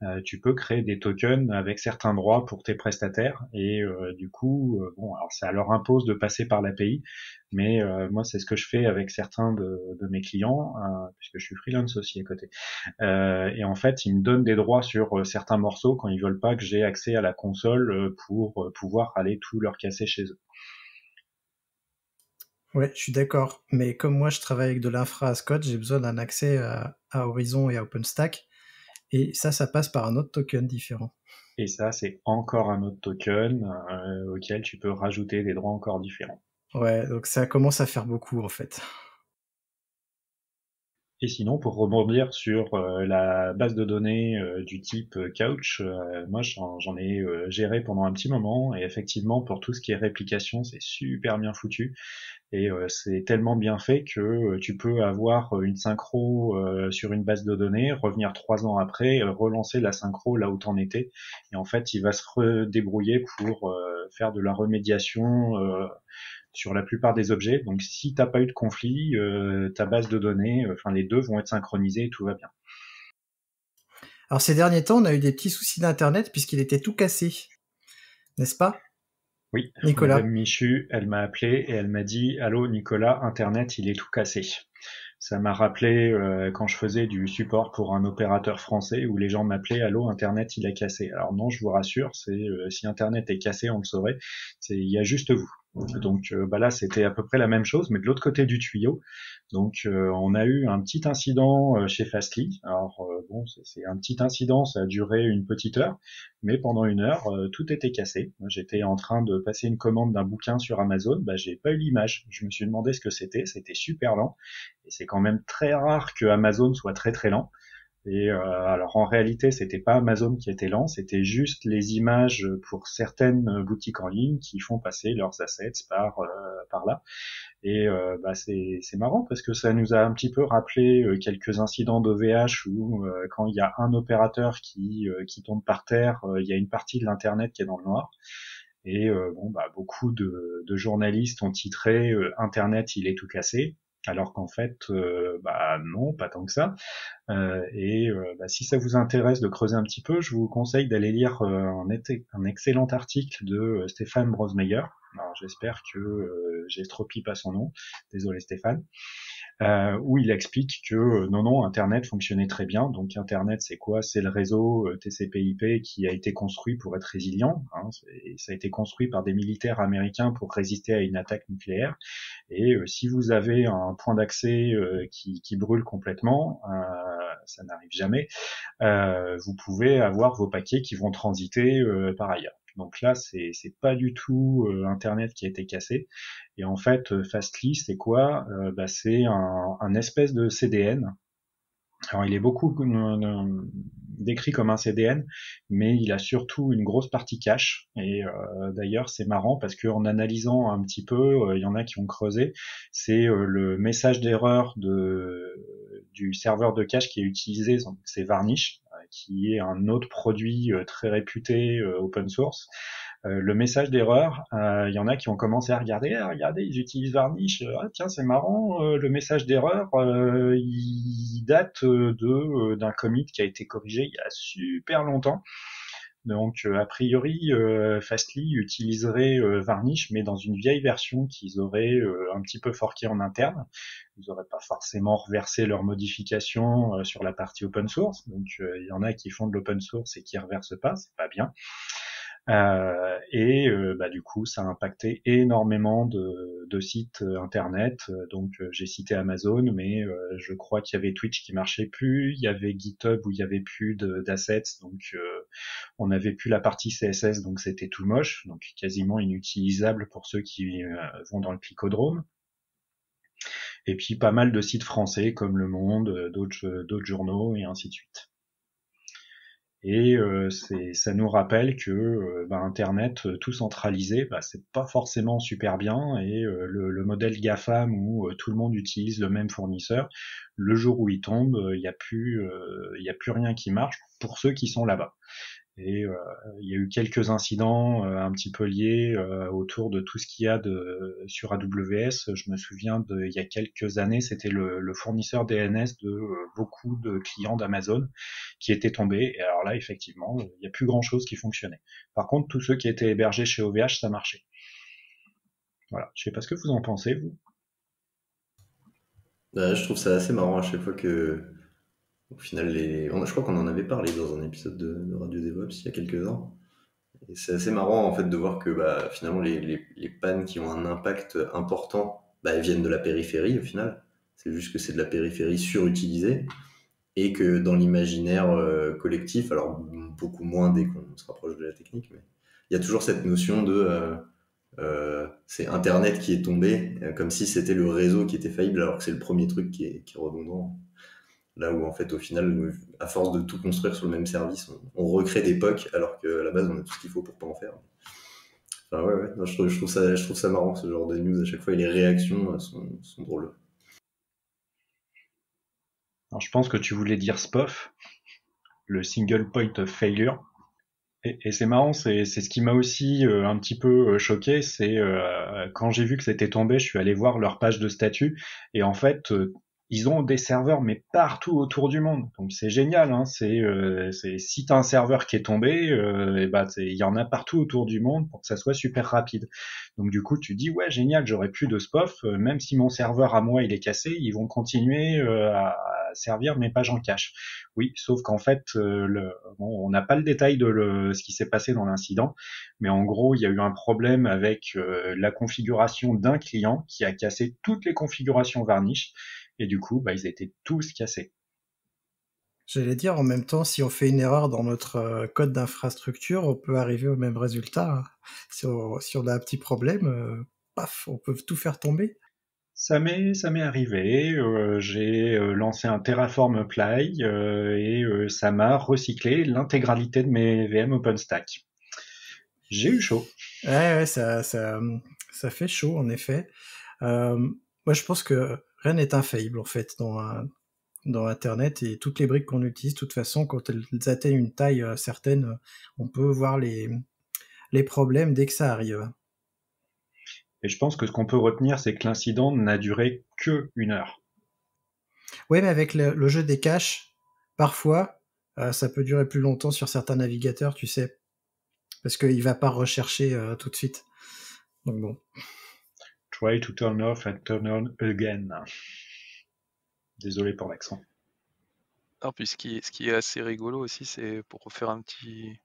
E: euh, tu peux créer des tokens avec certains droits pour tes prestataires et euh, du coup euh, ça leur impose de passer par l'API mais moi c'est ce que je fais avec certains de, de mes clients puisque je suis freelance aussi à côté et en fait ils me donnent des droits sur certains morceaux quand ils veulent pas que j'ai accès à la console pour pouvoir aller tout leur casser chez eux
A: Ouais, je suis d'accord. Mais comme moi, je travaille avec de l'infra à Scott, j'ai besoin d'un accès à, à, Horizon et à OpenStack. Et ça, ça passe par un autre token différent.
E: Et ça, c'est encore un autre token euh, auquel tu peux rajouter des droits encore différents.
A: Ouais, donc ça commence à faire beaucoup en fait.
E: Et sinon, pour rebondir sur euh, la base de données euh, du type Couch, moi j'en ai géré pendant un petit moment et effectivement pour tout ce qui est réplication, c'est super bien foutu. Et c'est tellement bien fait que tu peux avoir une synchro sur une base de données, revenir trois ans après, relancer la synchro là où t'en étais. Et en fait, il va se redébrouiller pour faire de la remédiation sur la plupart des objets. Donc si t'as pas eu de conflit, ta base de données, enfin les deux vont être synchronisés et tout va bien.
A: Alors ces derniers temps, on a eu des petits soucis d'internet puisqu'il était tout cassé, n'est-ce pas?
E: Oui. Nicolas. Madame Michu, elle m'a appelé et elle m'a dit "Allô Nicolas, internet, il est tout cassé." Ça m'a rappelé euh, quand je faisais du support pour un opérateur français où les gens m'appelaient "Allô, internet, il est cassé." Alors non, je vous rassure, c'est euh, si internet est cassé, on le saurait. C'est il y a juste vous. Donc euh, bah là, c'était à peu près la même chose, mais de l'autre côté du tuyau. Donc euh, on a eu un petit incident euh, chez Fastly. Alors bon, c'est un petit incident, ça a duré une petite heure, mais pendant une heure, tout était cassé. J'étais en train de passer une commande d'un bouquin sur Amazon, bah j'ai pas eu l'image. Je me suis demandé ce que c'était, c'était super lent, et c'est quand même très rare que Amazon soit très très lent. Et euh, alors en réalité, c'était pas Amazon qui était lent, c'était juste les images pour certaines boutiques en ligne qui font passer leurs assets par euh, par là. Et euh, bah c'est marrant parce que ça nous a un petit peu rappelé quelques incidents d'OVH où quand il y a un opérateur qui qui tombe par terre, il y a une partie de l'internet qui est dans le noir. Et bon, bah, beaucoup de journalistes ont titré Internet, il est tout cassé alors qu'en fait, euh, bah non, pas tant que ça. Euh, et euh, bah, si ça vous intéresse de creuser un petit peu, je vous conseille d'aller lire un, un, excellent article de Stéphane Brosmeyer. J'espère que j'estropie pas son nom. Désolé Stéphane euh, où il explique que euh, non, non, Internet fonctionnait très bien. Donc Internet, c'est quoi? C'est le réseau euh, TCP/IP qui a été construit pour être résilient. Hein, et ça a été construit par des militaires américains pour résister à une attaque nucléaire. Et euh, si vous avez un point d'accès qui, qui, brûle complètement, ça n'arrive jamais, vous pouvez avoir vos paquets qui vont transiter par ailleurs. Donc là, c'est pas du tout euh, Internet qui a été cassé. Et en fait, euh, Fastly, c'est quoi? Euh, bah, C'est un, espèce de CDN. Alors il est beaucoup décrit comme un CDN, mais il a surtout une grosse partie cache. Et d'ailleurs, c'est marrant parce qu'en analysant un petit peu, il y en a qui ont creusé. C'est le message d'erreur de du serveur de cache qui est utilisé, c'est Varnish, qui est un autre produit euh, très réputé euh, open source. Euh, le message d'erreur, il y en a qui ont commencé à regarder, à ah, regarder, ils utilisent Varnish, ah, tiens c'est marrant, le message d'erreur, il date de d'un commit qui a été corrigé il y a super longtemps. Donc a priori, Fastly utiliserait Varnish, mais dans une vieille version qu'ils auraient un petit peu forqué en interne ils n'auraient pas forcément reversé leurs modifications euh, sur la partie open source. Donc euh, il y en a qui font de l'open source et qui reversent pas, c'est pas bien. Euh, et euh, bah, du coup, ça a impacté énormément de, de sites internet. Donc, j'ai cité Amazon, mais je crois qu'il y avait Twitch qui marchait plus. Il y avait GitHub où il y avait plus d'assets, donc on n'avait plus la partie CSS, donc c'était tout moche, donc quasiment inutilisable pour ceux qui vont dans le clicodrome et puis pas mal de sites français comme Le Monde, euh, euh, d'autres journaux et ainsi de suite. Et euh, ça nous rappelle que bah, Internet tout centralisé, bah, c'est pas forcément super bien. Et le, modèle GAFAM où tout le monde utilise le même fournisseur, le jour où il tombe, il n'y il a plus rien qui marche pour ceux qui sont là-bas. Et euh, il y a eu quelques incidents euh, un petit peu liés euh, autour de tout ce qu'il y a de, sur AWS. Je me souviens de, il y a quelques années, c'était le, le, fournisseur DNS de beaucoup de clients d'Amazon qui était tombé. Et alors là, effectivement, il n'y a plus grand chose qui fonctionnait. Par contre, tous ceux qui étaient hébergés chez OVH, ça marchait. Voilà. Je sais pas ce que vous en pensez, vous.
C: Bah, je trouve ça assez marrant à chaque fois que au final, les... je crois qu'on en avait parlé dans un épisode de, Radio DevOps il y a quelques ans. Et c'est assez marrant en fait de voir que bah, finalement les, pannes qui ont un impact important, bah, viennent de la périphérie au final. C'est juste que c'est de la périphérie surutilisée et que dans l'imaginaire euh, collectif, alors beaucoup moins dès qu'on se rapproche de la technique, mais il y a toujours cette notion de euh, euh, c'est Internet qui est tombé, comme si c'était le réseau qui était faillible, alors que c'est le premier truc qui est redondant. Là où en fait au final, à force de tout construire sur le même service, on, recrée des POC alors qu'à la base on a tout ce qu'il faut pour pas en faire. Enfin, ouais, je, trouve, ça, marrant, ce genre de news. À chaque fois, et les réactions sont, sont drôles.
E: Alors, je pense que tu voulais dire SPOF, le single point of failure. Et, c'est marrant, c'est ce qui m'a aussi euh, un petit peu euh, choqué, c'est euh, quand j'ai vu que c'était tombé, je suis allé voir leur page de statut, et en fait, ils ont des serveurs mais partout autour du monde. Donc c'est génial. Hein. C'est euh, si t'as un serveur qui est tombé, euh, et bah il y en a partout autour du monde pour que ça soit super rapide. Donc du coup tu dis ouais génial, j'aurais plus de SPOF, euh, même si mon serveur à moi il est cassé, ils vont continuer euh, à, servir mes pages en cache. Oui, sauf qu'en fait euh, le, bon, on n'a pas le détail de le, ce qui s'est passé dans l'incident, mais en gros il y a eu un problème avec la configuration d'un client qui a cassé toutes les configurations Varnish et du coup, bah, ils étaient tous cassés.
A: J'allais dire en même temps, si on fait une erreur dans notre euh, code d'infrastructure, on peut arriver au même résultat. Si on, si on a un petit problème, euh, paf, on peut tout faire tomber.
E: Ça m'est, ça m'est arrivé. Euh, j'ai lancé un Terraform Apply et ça m'a recyclé l'intégralité de mes VM OpenStack. J'ai eu chaud.
A: Ouais, ouais, ça, ça, ça fait chaud en effet. moi, je pense que rien n'est infaillible en fait dans, dans Internet et toutes les briques qu'on utilise, de toute façon, quand elles atteignent une taille euh, certaine, euh, on peut voir les, les problèmes dès que ça arrive.
E: Et je pense que ce qu'on peut retenir, c'est que l'incident n'a duré que une heure.
A: Oui, mais avec le, jeu des caches, parfois, euh, ça peut durer plus longtemps sur certains navigateurs, tu sais, parce qu'il va pas rechercher tout de suite. Donc bon.
E: Try to turn off and turn on again. Désolé pour l'accent.
D: Non, puis ce qui, est, assez rigolo aussi, c'est pour faire un petit,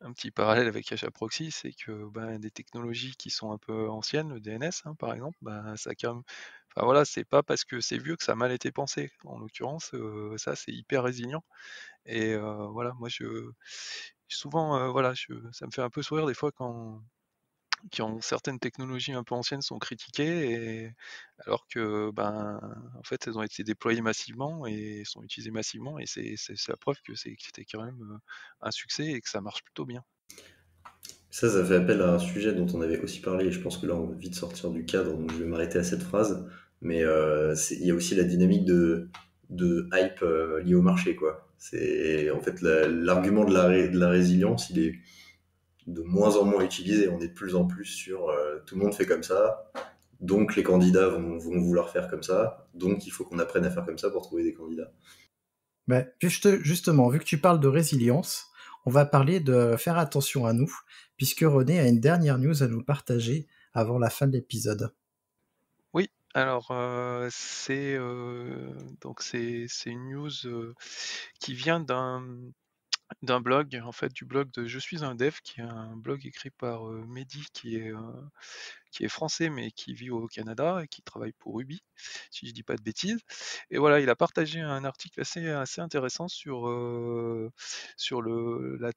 D: un petit parallèle avec HAProxy, c'est que ben, des technologies qui sont un peu anciennes, le DNS hein, par exemple, ben, ça quand Enfin voilà, c'est pas parce que c'est vieux que ça a mal été pensé. En l'occurrence, euh, ça c'est hyper résilient. Et euh, voilà, moi je souvent euh, voilà, ça me fait un peu sourire des fois quand qui ont certaines technologies un peu anciennes sont critiquées, alors que ben, en fait, elles ont été déployées massivement et sont utilisées massivement, et c'est la preuve que c'était quand même un succès et que ça marche plutôt bien.
C: Ça, ça fait appel à un sujet dont on avait aussi parlé, et je pense que là, on va vite sortir du cadre, donc je vais m'arrêter à cette phrase. Mais euh, il y a aussi la dynamique de, de hype euh, liée au marché, quoi. C'est en fait l'argument de la, de la résilience, il est de moins en moins utilisé. On est de plus en plus sur euh, tout le monde fait comme ça, donc les candidats vont, vouloir faire comme ça, donc il faut qu'on apprenne à faire comme ça pour trouver des candidats.
A: Ben, juste, justement, vu que tu parles de résilience, on va parler de faire attention à nous, puisque René a une dernière news à nous partager avant la fin de l'épisode.
D: Oui, alors euh, c'est euh, donc c'est une news qui vient d'un d'un blog, en fait, du blog de Je suis un dev, qui est un blog écrit par euh, Mehdi, qui est, euh, qui est français, mais qui vit au Canada et qui travaille pour Ruby, si je dis pas de bêtises. Et voilà, il a partagé un article assez, assez intéressant sur, euh, sur le, la,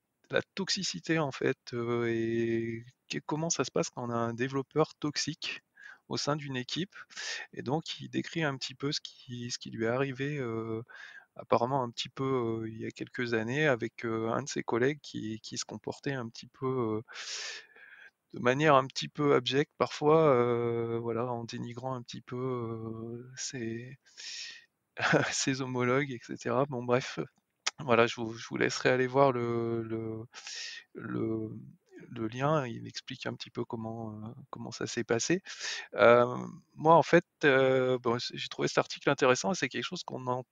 D: toxicité, en fait, et comment ça se passe quand on a un développeur toxique au sein d'une équipe. Et donc, il décrit un petit peu ce qui, ce qui lui est arrivé apparemment un petit peu il y a quelques années avec un de ses collègues qui, se comportait un petit peu de manière un petit peu abjecte parfois, voilà, en dénigrant un petit peu <laughs> ses, homologues, etc. Bon bref, voilà, je vous, laisserai aller voir le, le le lien, il explique un petit peu comment, euh, comment ça s'est passé. Moi, en fait, j'ai trouvé cet article intéressant et c'est quelque chose dont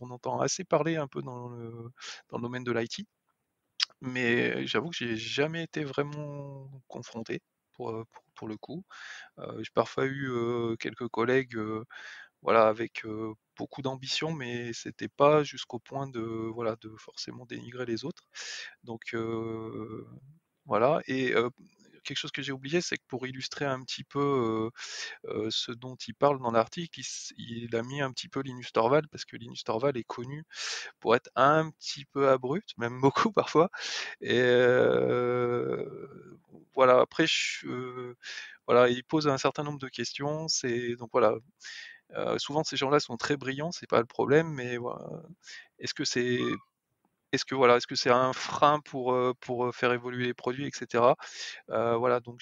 D: on entend assez parler un peu dans le, dans le domaine de l'IT. Mais j'avoue que j'ai jamais été vraiment confronté pour, pour, le coup. j'ai parfois eu quelques collègues voilà, avec beaucoup d'ambition, mais c'était pas jusqu'au point de, voilà, de forcément dénigrer les autres. Donc, voilà, et quelque chose que j'ai oublié, c'est que pour illustrer un petit peu ce dont il parle dans l'article, il, a mis un petit peu Linus Torvald, parce que Linus Torvald est connu pour être un petit peu abrupt, <laughs> même beaucoup parfois. Et voilà, après, voilà, il pose un certain nombre de questions. Donc voilà. souvent, ces gens-là sont très brillants, c'est pas le problème, mais est-ce que c'est est-ce que voilà, est-ce que c'est un frein pour, pour faire évoluer les produits, etc. voilà, donc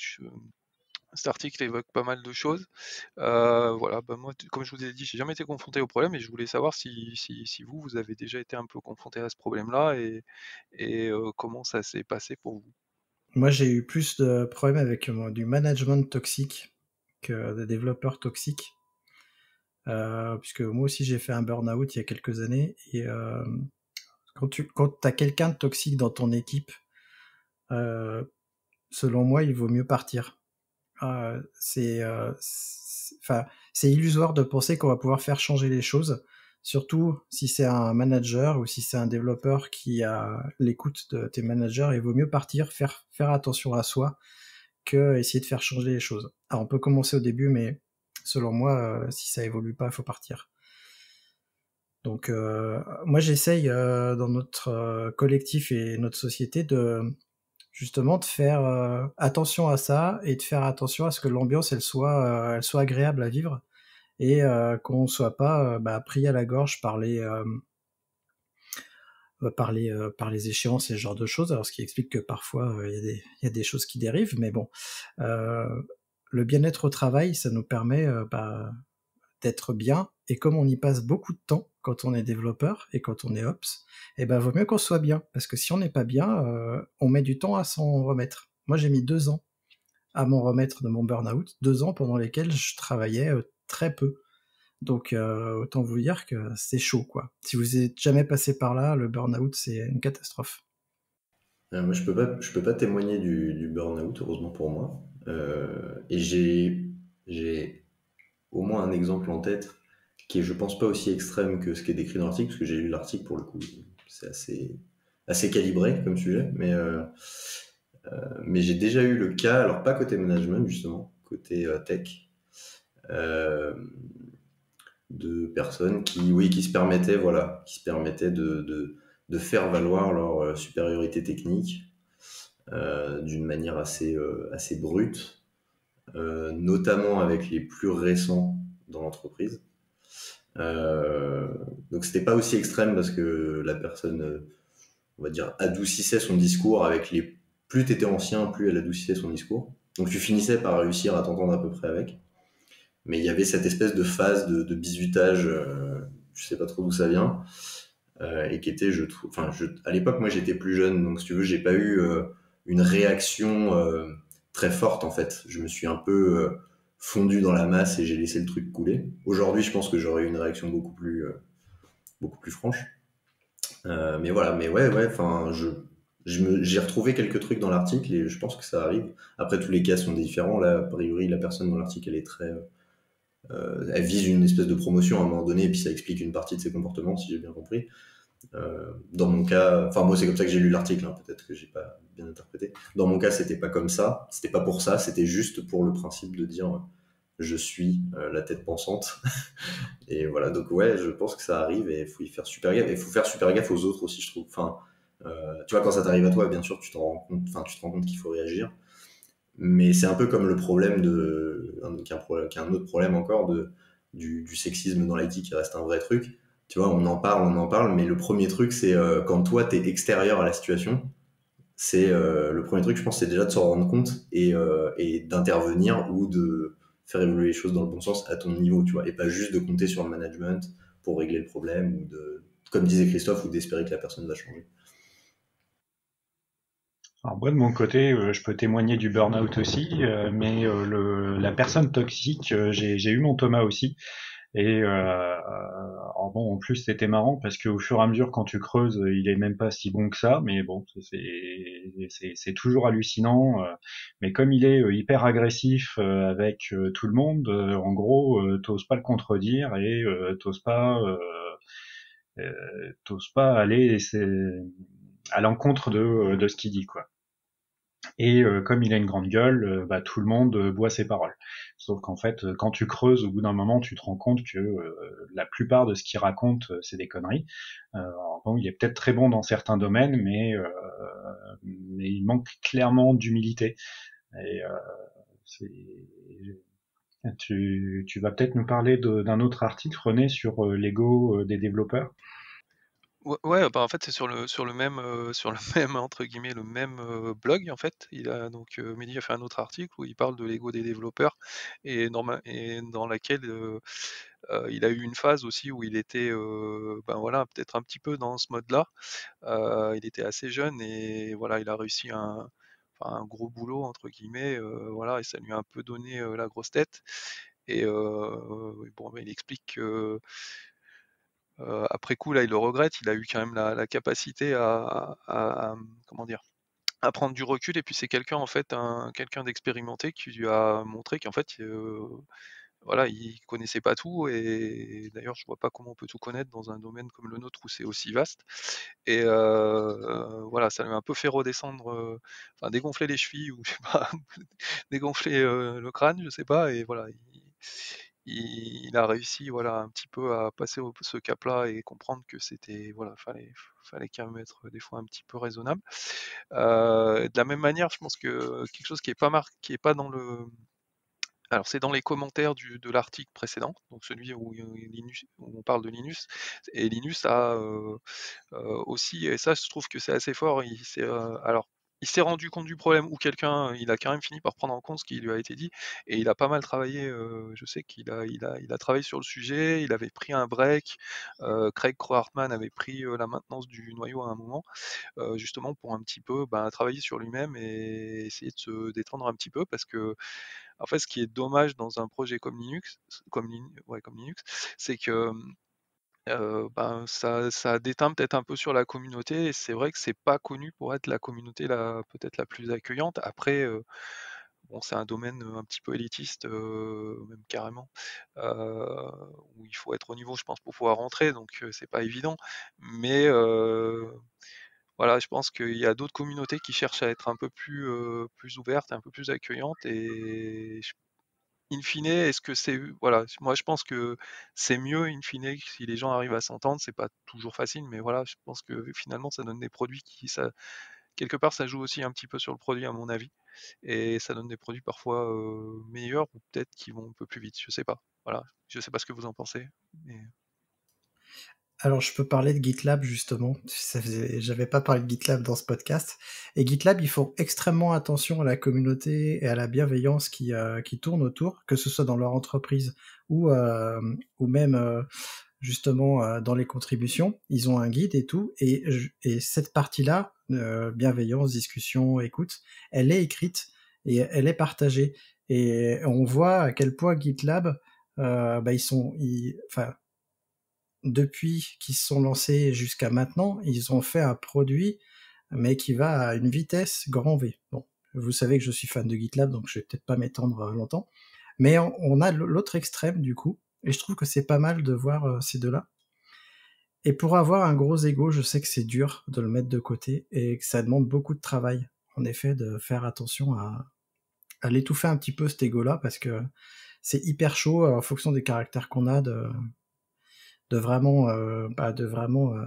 D: cet article évoque pas mal de choses. voilà, bah, moi, comme je vous ai dit, j'ai jamais été confronté au problème et je voulais savoir si, si, vous, vous avez déjà été un peu confronté à ce problème-là et, comment ça s'est passé pour vous?
A: Moi, j'ai eu plus de problèmes avec du management toxique que des développeurs toxiques. puisque moi aussi j'ai fait un burn-out il y a quelques années et quand tu quand as quelqu'un de toxique dans ton équipe, euh, selon moi, il vaut mieux partir. Euh, c'est euh, c'est illusoire de penser qu'on va pouvoir faire changer les choses, surtout si c'est un manager ou si c'est un développeur qui a l'écoute de tes managers. Il vaut mieux partir, faire faire attention à soi, que essayer de faire changer les choses. Alors on peut commencer au début, mais selon moi, si ça évolue pas, il faut partir. Donc euh, moi j'essaye euh, dans notre euh, collectif et notre société de justement de faire attention à ça et de faire attention à ce que l'ambiance elle soit elle soit agréable à vivre et qu'on soit pas bah, pris à la gorge par les par les, par les échéances et ce genre de choses. Alors, ce qui explique que parfois il y, y, a des choses qui dérivent, mais bon, le bien-être au travail, ça nous permet bah, d'être bien. Et comme on y passe beaucoup de temps quand on est développeur et quand on est ops, eh ben vaut mieux qu'on soit bien. Parce que si on n'est pas bien, euh, on met du temps à s'en remettre. Moi, j'ai mis deux ans à m'en remettre de mon burn-out, deux ans pendant lesquels je travaillais euh, très peu. Donc euh, autant vous dire que c'est chaud, quoi. Si vous n'êtes jamais passé par là, le burn-out, c'est une catastrophe.
C: moi, je peux pas, je peux pas témoigner du, du burn-out, heureusement pour moi. et j'ai, j'ai au moins un exemple en tête qui est, je pense, pas aussi extrême que ce qui est décrit dans l'article, parce que j'ai lu l'article pour le coup, c'est assez, assez calibré comme sujet, mais, euh, euh, mais j'ai déjà eu le cas, alors pas côté management justement, côté euh, tech, de personnes qui, oui, qui se permettaient, voilà, qui se permettaient de, de, de faire valoir leur supériorité technique d'une manière assez, assez brute notamment avec les plus récents dans l'entreprise. Euh, donc c'était pas aussi extrême parce que la personne, euh, on va dire, adoucissait son discours avec les plus t'étais ancien, plus elle adoucissait son discours. Donc tu finissais par réussir à t'entendre à peu près avec. Mais il y avait cette espèce de phase de, de bizutage, je sais pas trop d'où ça vient, et qui était, je trouve, enfin, à l'époque moi j'étais plus jeune, donc si tu veux, j'ai pas eu une réaction très forte en fait. Je me suis un peu euh, fondu dans la masse et j'ai laissé le truc couler. Aujourd'hui, je pense que j'aurais eu une réaction beaucoup plus, euh, beaucoup plus franche. Euh, mais voilà, mais ouais, ouais, enfin, je, j'ai retrouvé quelques trucs dans l'article et je pense que ça arrive. Après, tous les cas sont différents. Là, a priori, la personne dans l'article, elle est très. elle vise une espèce de promotion à un moment donné et puis ça explique une partie de ses comportements, si j'ai bien compris. Euh, dans mon cas, enfin moi c'est comme ça que j'ai lu l'article, hein, peut-être que j'ai pas bien interprété. Dans mon cas, c'était pas comme ça, c'était pas pour ça, c'était juste pour le principe de dire je suis euh, la tête pensante. <laughs> et voilà, donc ouais, je pense que ça arrive et il faut y faire super gaffe. Et il faut faire super gaffe aux autres aussi, je trouve. Enfin, euh, tu vois, quand ça t'arrive à toi, bien sûr, tu, rends compte, enfin, tu te rends compte qu'il faut réagir. Mais c'est un peu comme le problème de, qui est un, autre problème encore de, du, du sexisme dans l'IT qui reste un vrai truc tu vois, on en parle, on en parle, mais le premier truc, c'est euh, quand toi, tu es extérieur à la situation, c'est euh, le premier truc, je pense, c'est déjà de s'en rendre compte et, euh, et d'intervenir ou de faire évoluer les choses dans le bon sens à ton niveau, tu vois, et pas juste de compter sur le management pour régler le problème ou de, comme disait Christophe, ou d'espérer que la personne va changer.
E: Alors moi de mon côté, je peux témoigner du burn-out aussi, mais la personne toxique, j'ai eu mon Thomas aussi. Et euh, bon, en plus c'était marrant parce qu'au fur et à mesure quand tu creuses, il est même pas si bon que ça, mais bon, c'est toujours hallucinant. Euh. Mais comme il est euh, hyper agressif euh, avec tout le monde, en gros, t'oses pas le contredire et t'oses pas, t'oses pas aller à l'encontre de, de ce qu'il dit, quoi. Et euh, comme il a une grande gueule, euh, bah, tout le monde euh, boit ses paroles. Sauf qu'en fait, quand tu creuses, au bout d'un moment, tu te rends compte que la plupart de ce qu'il raconte, c'est des conneries. bon, il est peut-être très bon dans certains domaines, mais, mais il manque clairement d'humilité. Et tu, tu vas peut-être nous parler d'un autre article, René, sur l'ego des développeurs?
D: Ouais, bah, en fait, c'est sur le sur le même, sur le <laughs> même entre guillemets, le même, blog en fait. Il a donc, heu, Mehdi a fait un autre article où il parle de l'ego des développeurs et et dans laquelle, il a eu une phase aussi où il était, ben, voilà, peut-être un petit peu dans ce mode-là. il était assez jeune et voilà, il a réussi un un «gros boulot» entre guillemets, voilà et ça lui a un peu donné, la grosse tête et bon, bah, il explique que euh, après coup, là, il le regrette. Il a eu quand même la, capacité à, comment dire, à prendre du recul. Et puis c'est quelqu'un en fait, un, quelqu'un d'expérimenté qui lui a montré qu'en fait, euh, voilà, il connaissait pas tout. Et d'ailleurs, je vois pas comment on peut tout connaître dans un domaine comme le nôtre où c'est aussi vaste. Et euh, voilà, ça lui a un peu fait redescendre, enfin dégonfler les chevilles ou je sais pas, <laughs> dégonfler le crâne, je sais pas. Et voilà. Il, il, a réussi voilà un petit peu à passer ce cap-là et comprendre que c'était voilà fallait fallait quand même être des fois un petit peu raisonnable. Euh, de la même manière, je pense que quelque chose qui est pas marqué, qui est pas dans le alors c'est dans les commentaires de l'article précédent, donc celui où, on parle de Linus, et Linus a euh, euh, aussi, et ça je trouve que c'est assez fort, alors il s'est rendu compte du problème ou quelqu'un, il a quand même fini par prendre en compte ce qui lui a été dit et il a pas mal travaillé. Euh, je sais qu'il a, il a, il a travaillé sur le sujet. Il avait pris un break. Euh, Craig Crohartman avait pris euh, la maintenance du noyau à un moment, justement pour un petit peu ben, travailler sur lui-même et essayer de se détendre un petit peu parce que en fait, ce qui est dommage dans un projet comme Linux, comme, ouais, comme Linux, c'est que ben, ça, ça déteint peut-être un peu sur la communauté et c'est vrai que c'est pas connu pour être la communauté la peut-être la plus accueillante. Après, bon, c'est un domaine un petit peu élitiste, même carrément, où il faut être au niveau, je pense, pour pouvoir rentrer, donc c'est pas évident. Mais voilà, je pense qu'il y a d'autres communautés qui cherchent à être un peu plus, plus ouvertes, un peu plus accueillantes et in fine, est-ce que c'est voilà, moi je pense que c'est mieux in fine si les gens arrivent à s'entendre, c'est pas toujours facile, mais voilà, je pense que finalement ça donne des produits qui ça quelque part ça joue aussi un petit peu sur le produit à mon avis, et ça donne des produits parfois meilleurs ou peut-être qui vont un peu plus vite, je sais pas. Voilà, je sais pas ce que vous en pensez.
A: Alors, je peux parler de GitLab justement. J'avais pas parlé de GitLab dans ce podcast. Et GitLab, ils font extrêmement attention à la communauté et à la bienveillance qui, euh, qui tourne autour, que ce soit dans leur entreprise ou, euh, ou même euh, justement dans les contributions. Ils ont un guide et tout. Et, et cette partie-là, bienveillance, discussion, écoute, elle est écrite et elle est partagée. Et on voit à quel point GitLab, bah, ils sont, enfin, depuis qu'ils se sont lancés jusqu'à maintenant, ils ont fait un produit, mais qui va à une vitesse grand V. Bon, vous savez que je suis fan de GitLab, donc je vais peut-être pas m'étendre euh, longtemps. Mais on, a l'autre extrême du coup, et je trouve que c'est pas mal de voir euh, ces deux-là. Et pour avoir un gros ego, je sais que c'est dur de le mettre de côté et que ça demande beaucoup de travail, en effet, de faire attention à, l'étouffer un petit peu cet ego-là, parce que c'est hyper chaud en fonction des caractères qu'on a de, de vraiment, euh, bah, de vraiment, euh,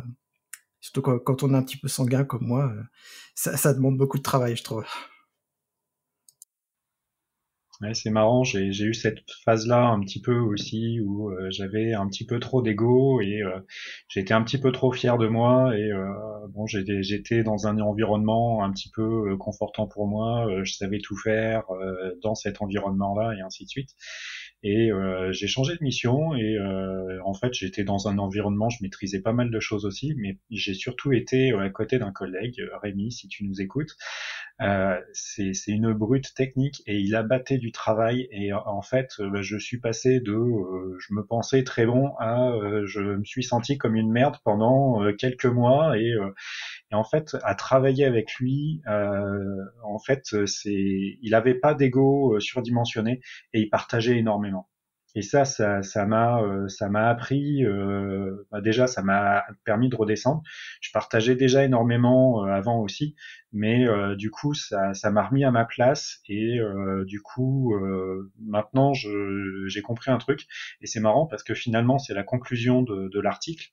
A: surtout quand, on est un petit peu sanguin comme moi, euh, ça, demande beaucoup de travail, je trouve.
E: C'est marrant, j'ai eu cette phase-là un petit peu aussi où j'avais un petit peu trop d'ego et j'étais un petit peu trop fier de moi et bon j'étais dans un environnement un petit peu confortant pour moi, je savais tout faire dans cet environnement-là et ainsi de suite. Et euh, j'ai changé de mission et euh, en fait j'étais dans un environnement, je maîtrisais pas mal de choses aussi, mais j'ai surtout été à côté d'un collègue, Rémi, si tu nous écoutes. Euh, c'est une brute technique et il a batté du travail et en fait bah, je suis passé de je me pensais très bon à je me suis senti comme une merde pendant quelques mois et, et en fait à travailler avec lui en fait c'est il avait pas d'ego surdimensionné et il partageait énormément et ça, ça, ça m'a, euh, ça m'a appris. Euh, bah déjà, ça m'a permis de redescendre. Je partageais déjà énormément euh, avant aussi, mais du coup, ça, ça m'a remis à ma place. Et du coup, maintenant, j'ai compris un truc. Et c'est marrant parce que finalement, c'est la conclusion de, de l'article.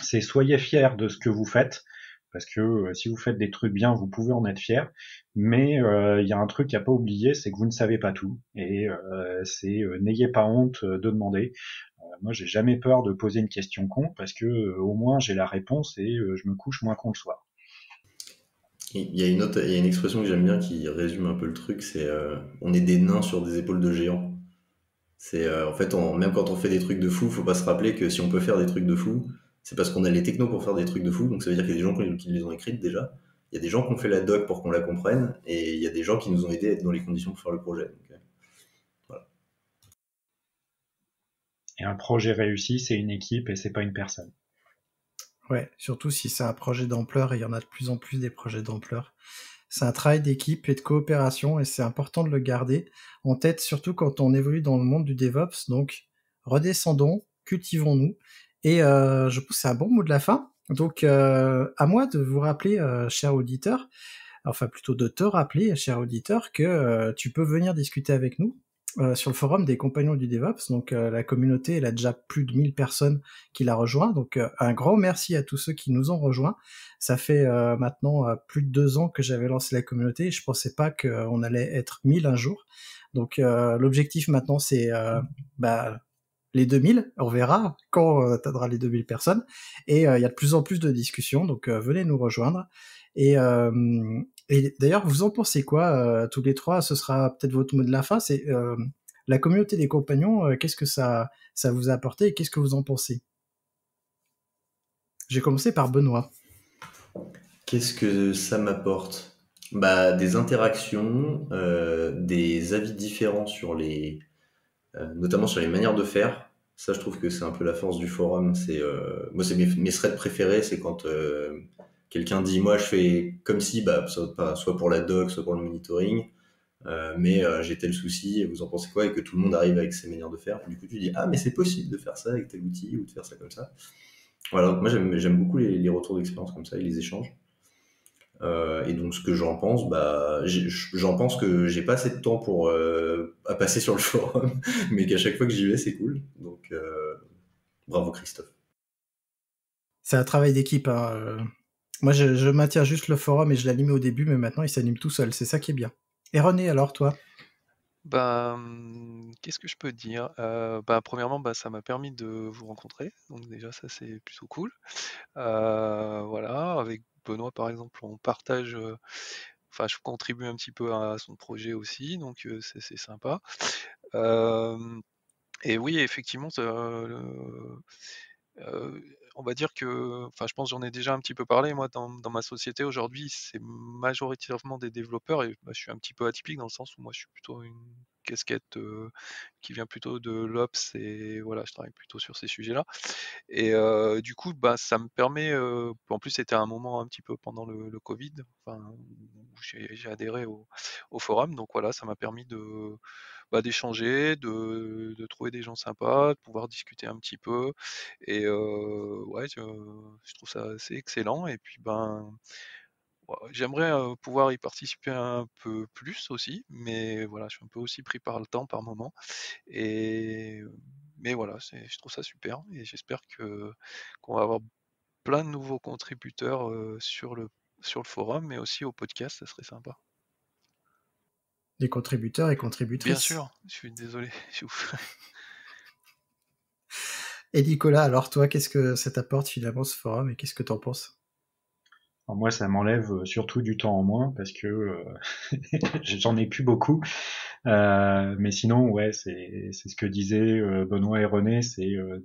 E: C'est soyez fiers de ce que vous faites parce que euh, si vous faites des trucs bien, vous pouvez en être fier. Mais euh, il y a un truc à pas oublier, c'est que vous ne savez pas tout, et euh, c'est n'ayez pas honte de demander. moi, j'ai jamais peur de poser une question con parce que au moins j'ai la réponse et je me couche moins con le soir.
C: Il y a une autre, il y a une expression que j'aime bien qui résume un peu le truc, c'est on est des nains sur des épaules de géants. C'est en fait, même quand on fait des trucs de fou, faut pas se rappeler que si on peut faire des trucs de fou, c'est parce qu'on a les technos pour faire des trucs de fou. Donc ça veut dire qu'il y a des gens qui les ont écrites déjà. Il y a des gens qui ont fait la doc pour qu'on la comprenne, et il y a des gens qui nous ont aidés à être dans les conditions pour faire le projet.
E: Et un projet réussi, c'est une équipe et c'est pas une personne.
A: Ouais, surtout si c'est un projet d'ampleur, et il y en a de plus en plus des projets d'ampleur. C'est un travail d'équipe et de coopération, et c'est important de le garder en tête, surtout quand on évolue dans le monde du DevOps. Donc, redescendons, cultivons-nous, et euh, je pense que c'est un bon mot de la fin. Donc, euh, à moi de vous rappeler, euh, cher auditeur, enfin plutôt de te rappeler, cher auditeur, que euh, tu peux venir discuter avec nous euh, sur le forum des compagnons du DevOps. Donc euh, la communauté, elle a déjà plus de 1000 personnes qui la rejoint. Donc un grand merci à tous ceux qui nous ont rejoints. Ça fait maintenant plus de deux ans que j'avais lancé la communauté et je pensais pas qu'on allait être 1000 un jour. Donc l'objectif maintenant c'est bah, les 2000, on verra quand euh, tu les 2000 personnes. Et il y a de plus en plus de discussions, donc venez nous rejoindre. Et, d'ailleurs, vous en pensez quoi euh, tous les trois? Ce sera peut-être votre mot de la fin. C'est euh, la communauté des compagnons. Euh, qu'est-ce que ça ça vous a apporté et qu'est-ce que vous en pensez? J'ai commencé par Benoît.
C: Qu'est-ce que ça m'apporte? Bah des interactions, des avis différents sur les, notamment sur les manières de faire. Ça, je trouve que c'est un peu la force du forum. C'est moi, c'est mes, threads préférés, c'est quand quelqu'un dit moi je fais comme si, bah, soit pour la doc, soit pour le monitoring, euh, mais euh, j'ai tel souci, et vous en pensez quoi? Et que tout le monde arrive avec ses manières de faire. Du coup, tu dis ah, mais c'est possible de faire ça avec tel outil ou de faire ça comme ça. Voilà, moi j'aime beaucoup les, retours d'expérience comme ça et les échanges. Euh, et donc ce que j'en pense, bah, j'en pense que j'ai pas assez de temps pour à passer sur le <laughs> forum, mais qu'à chaque fois que j'y vais, c'est cool. Donc bravo Christophe.
A: C'est un travail d'équipe. Hein, moi, je, maintiens juste le forum et je l'anime au début, mais maintenant, il s'anime tout seul. C'est ça qui est bien. Et René, alors, toi?
D: Ben, qu'est-ce que je peux dire? Euh, bah, Premièrement, bah, ça m'a permis de vous rencontrer, donc déjà ça c'est plutôt cool. Euh, voilà, avec Benoît par exemple, on partage, enfin je contribue un petit peu à son projet aussi, donc c'est sympa. et oui, effectivement, on va dire que, enfin, je pense j'en ai déjà un petit peu parlé, moi, dans, ma société aujourd'hui, c'est majoritairement des développeurs et bah, je suis un petit peu atypique dans le sens où moi, je suis plutôt une casquette qui vient plutôt de l'Ops et voilà, je travaille plutôt sur ces sujets-là. Et du coup, bah, ça me permet, en plus, c'était un moment un petit peu pendant le, Covid, enfin, j'ai adhéré au, forum, donc voilà, ça m'a permis de bah, d'échanger, de, trouver des gens sympas, de pouvoir discuter un petit peu. Et ouais, je, je, trouve ça assez excellent. Et puis ben J'aimerais pouvoir y participer un peu plus aussi, mais voilà, je suis un peu aussi pris par le temps par moment. Et mais voilà, je trouve ça super et j'espère que qu'on va avoir plein de nouveaux contributeurs sur le sur le forum, mais aussi au podcast, ça serait sympa.
A: Des contributeurs et contributrices.
D: Bien sûr, je suis désolé. <laughs>
A: et Nicolas, alors toi, qu'est-ce que ça t'apporte finalement ce forum et qu'est-ce que tu en
E: moi, ça m'enlève euh, surtout du temps en moins parce que euh, <laughs> j'en ai plus beaucoup. Euh, mais sinon, ouais, c'est ce que disaient Benoît et René, c'est de,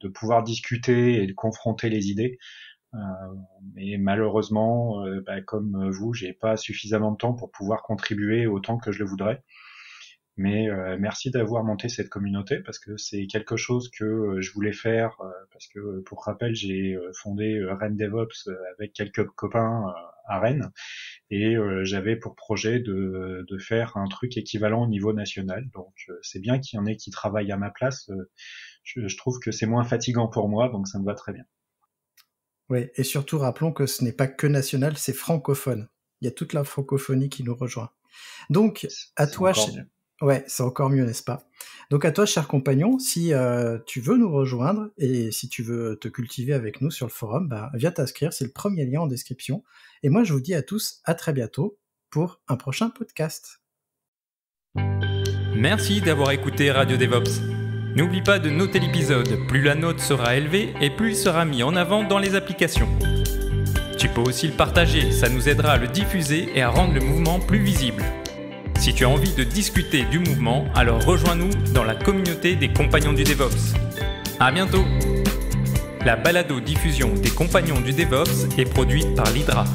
E: de, pouvoir discuter et de confronter les idées. mais malheureusement, bah, comme vous, j'ai pas suffisamment de temps pour pouvoir contribuer autant que je le voudrais. Mais euh, merci d'avoir monté cette communauté parce que c'est quelque chose que euh, je voulais faire euh, parce que pour rappel j'ai fondé Rennes DevOps avec quelques copains à Rennes et j'avais pour projet de, de, faire un truc équivalent au niveau national. Donc c'est bien qu'il y en ait qui travaillent à ma place. Je, je trouve que c'est moins fatigant pour moi donc ça me va très bien.
A: Oui, et surtout rappelons que ce n'est pas que national, c'est francophone. Il y a toute la francophonie qui nous rejoint. Donc, à toi, Ouais, c'est encore mieux, n'est-ce pas? Donc à toi, cher compagnon, si euh, tu veux nous rejoindre et si tu veux te cultiver avec nous sur le forum, bah, viens t'inscrire, c'est le premier lien en description. Et moi, je vous dis à tous à très bientôt pour un prochain podcast.
B: Merci d'avoir écouté Radio DevOps. N'oublie pas de noter l'épisode, plus la note sera élevée et plus il sera mis en avant dans les applications. Tu peux aussi le partager, ça nous aidera à le diffuser et à rendre le mouvement plus visible. Si tu as envie de discuter du mouvement, alors rejoins-nous dans la communauté des compagnons du DevOps. À bientôt La balado-diffusion des compagnons du DevOps est produite par l'Hydra.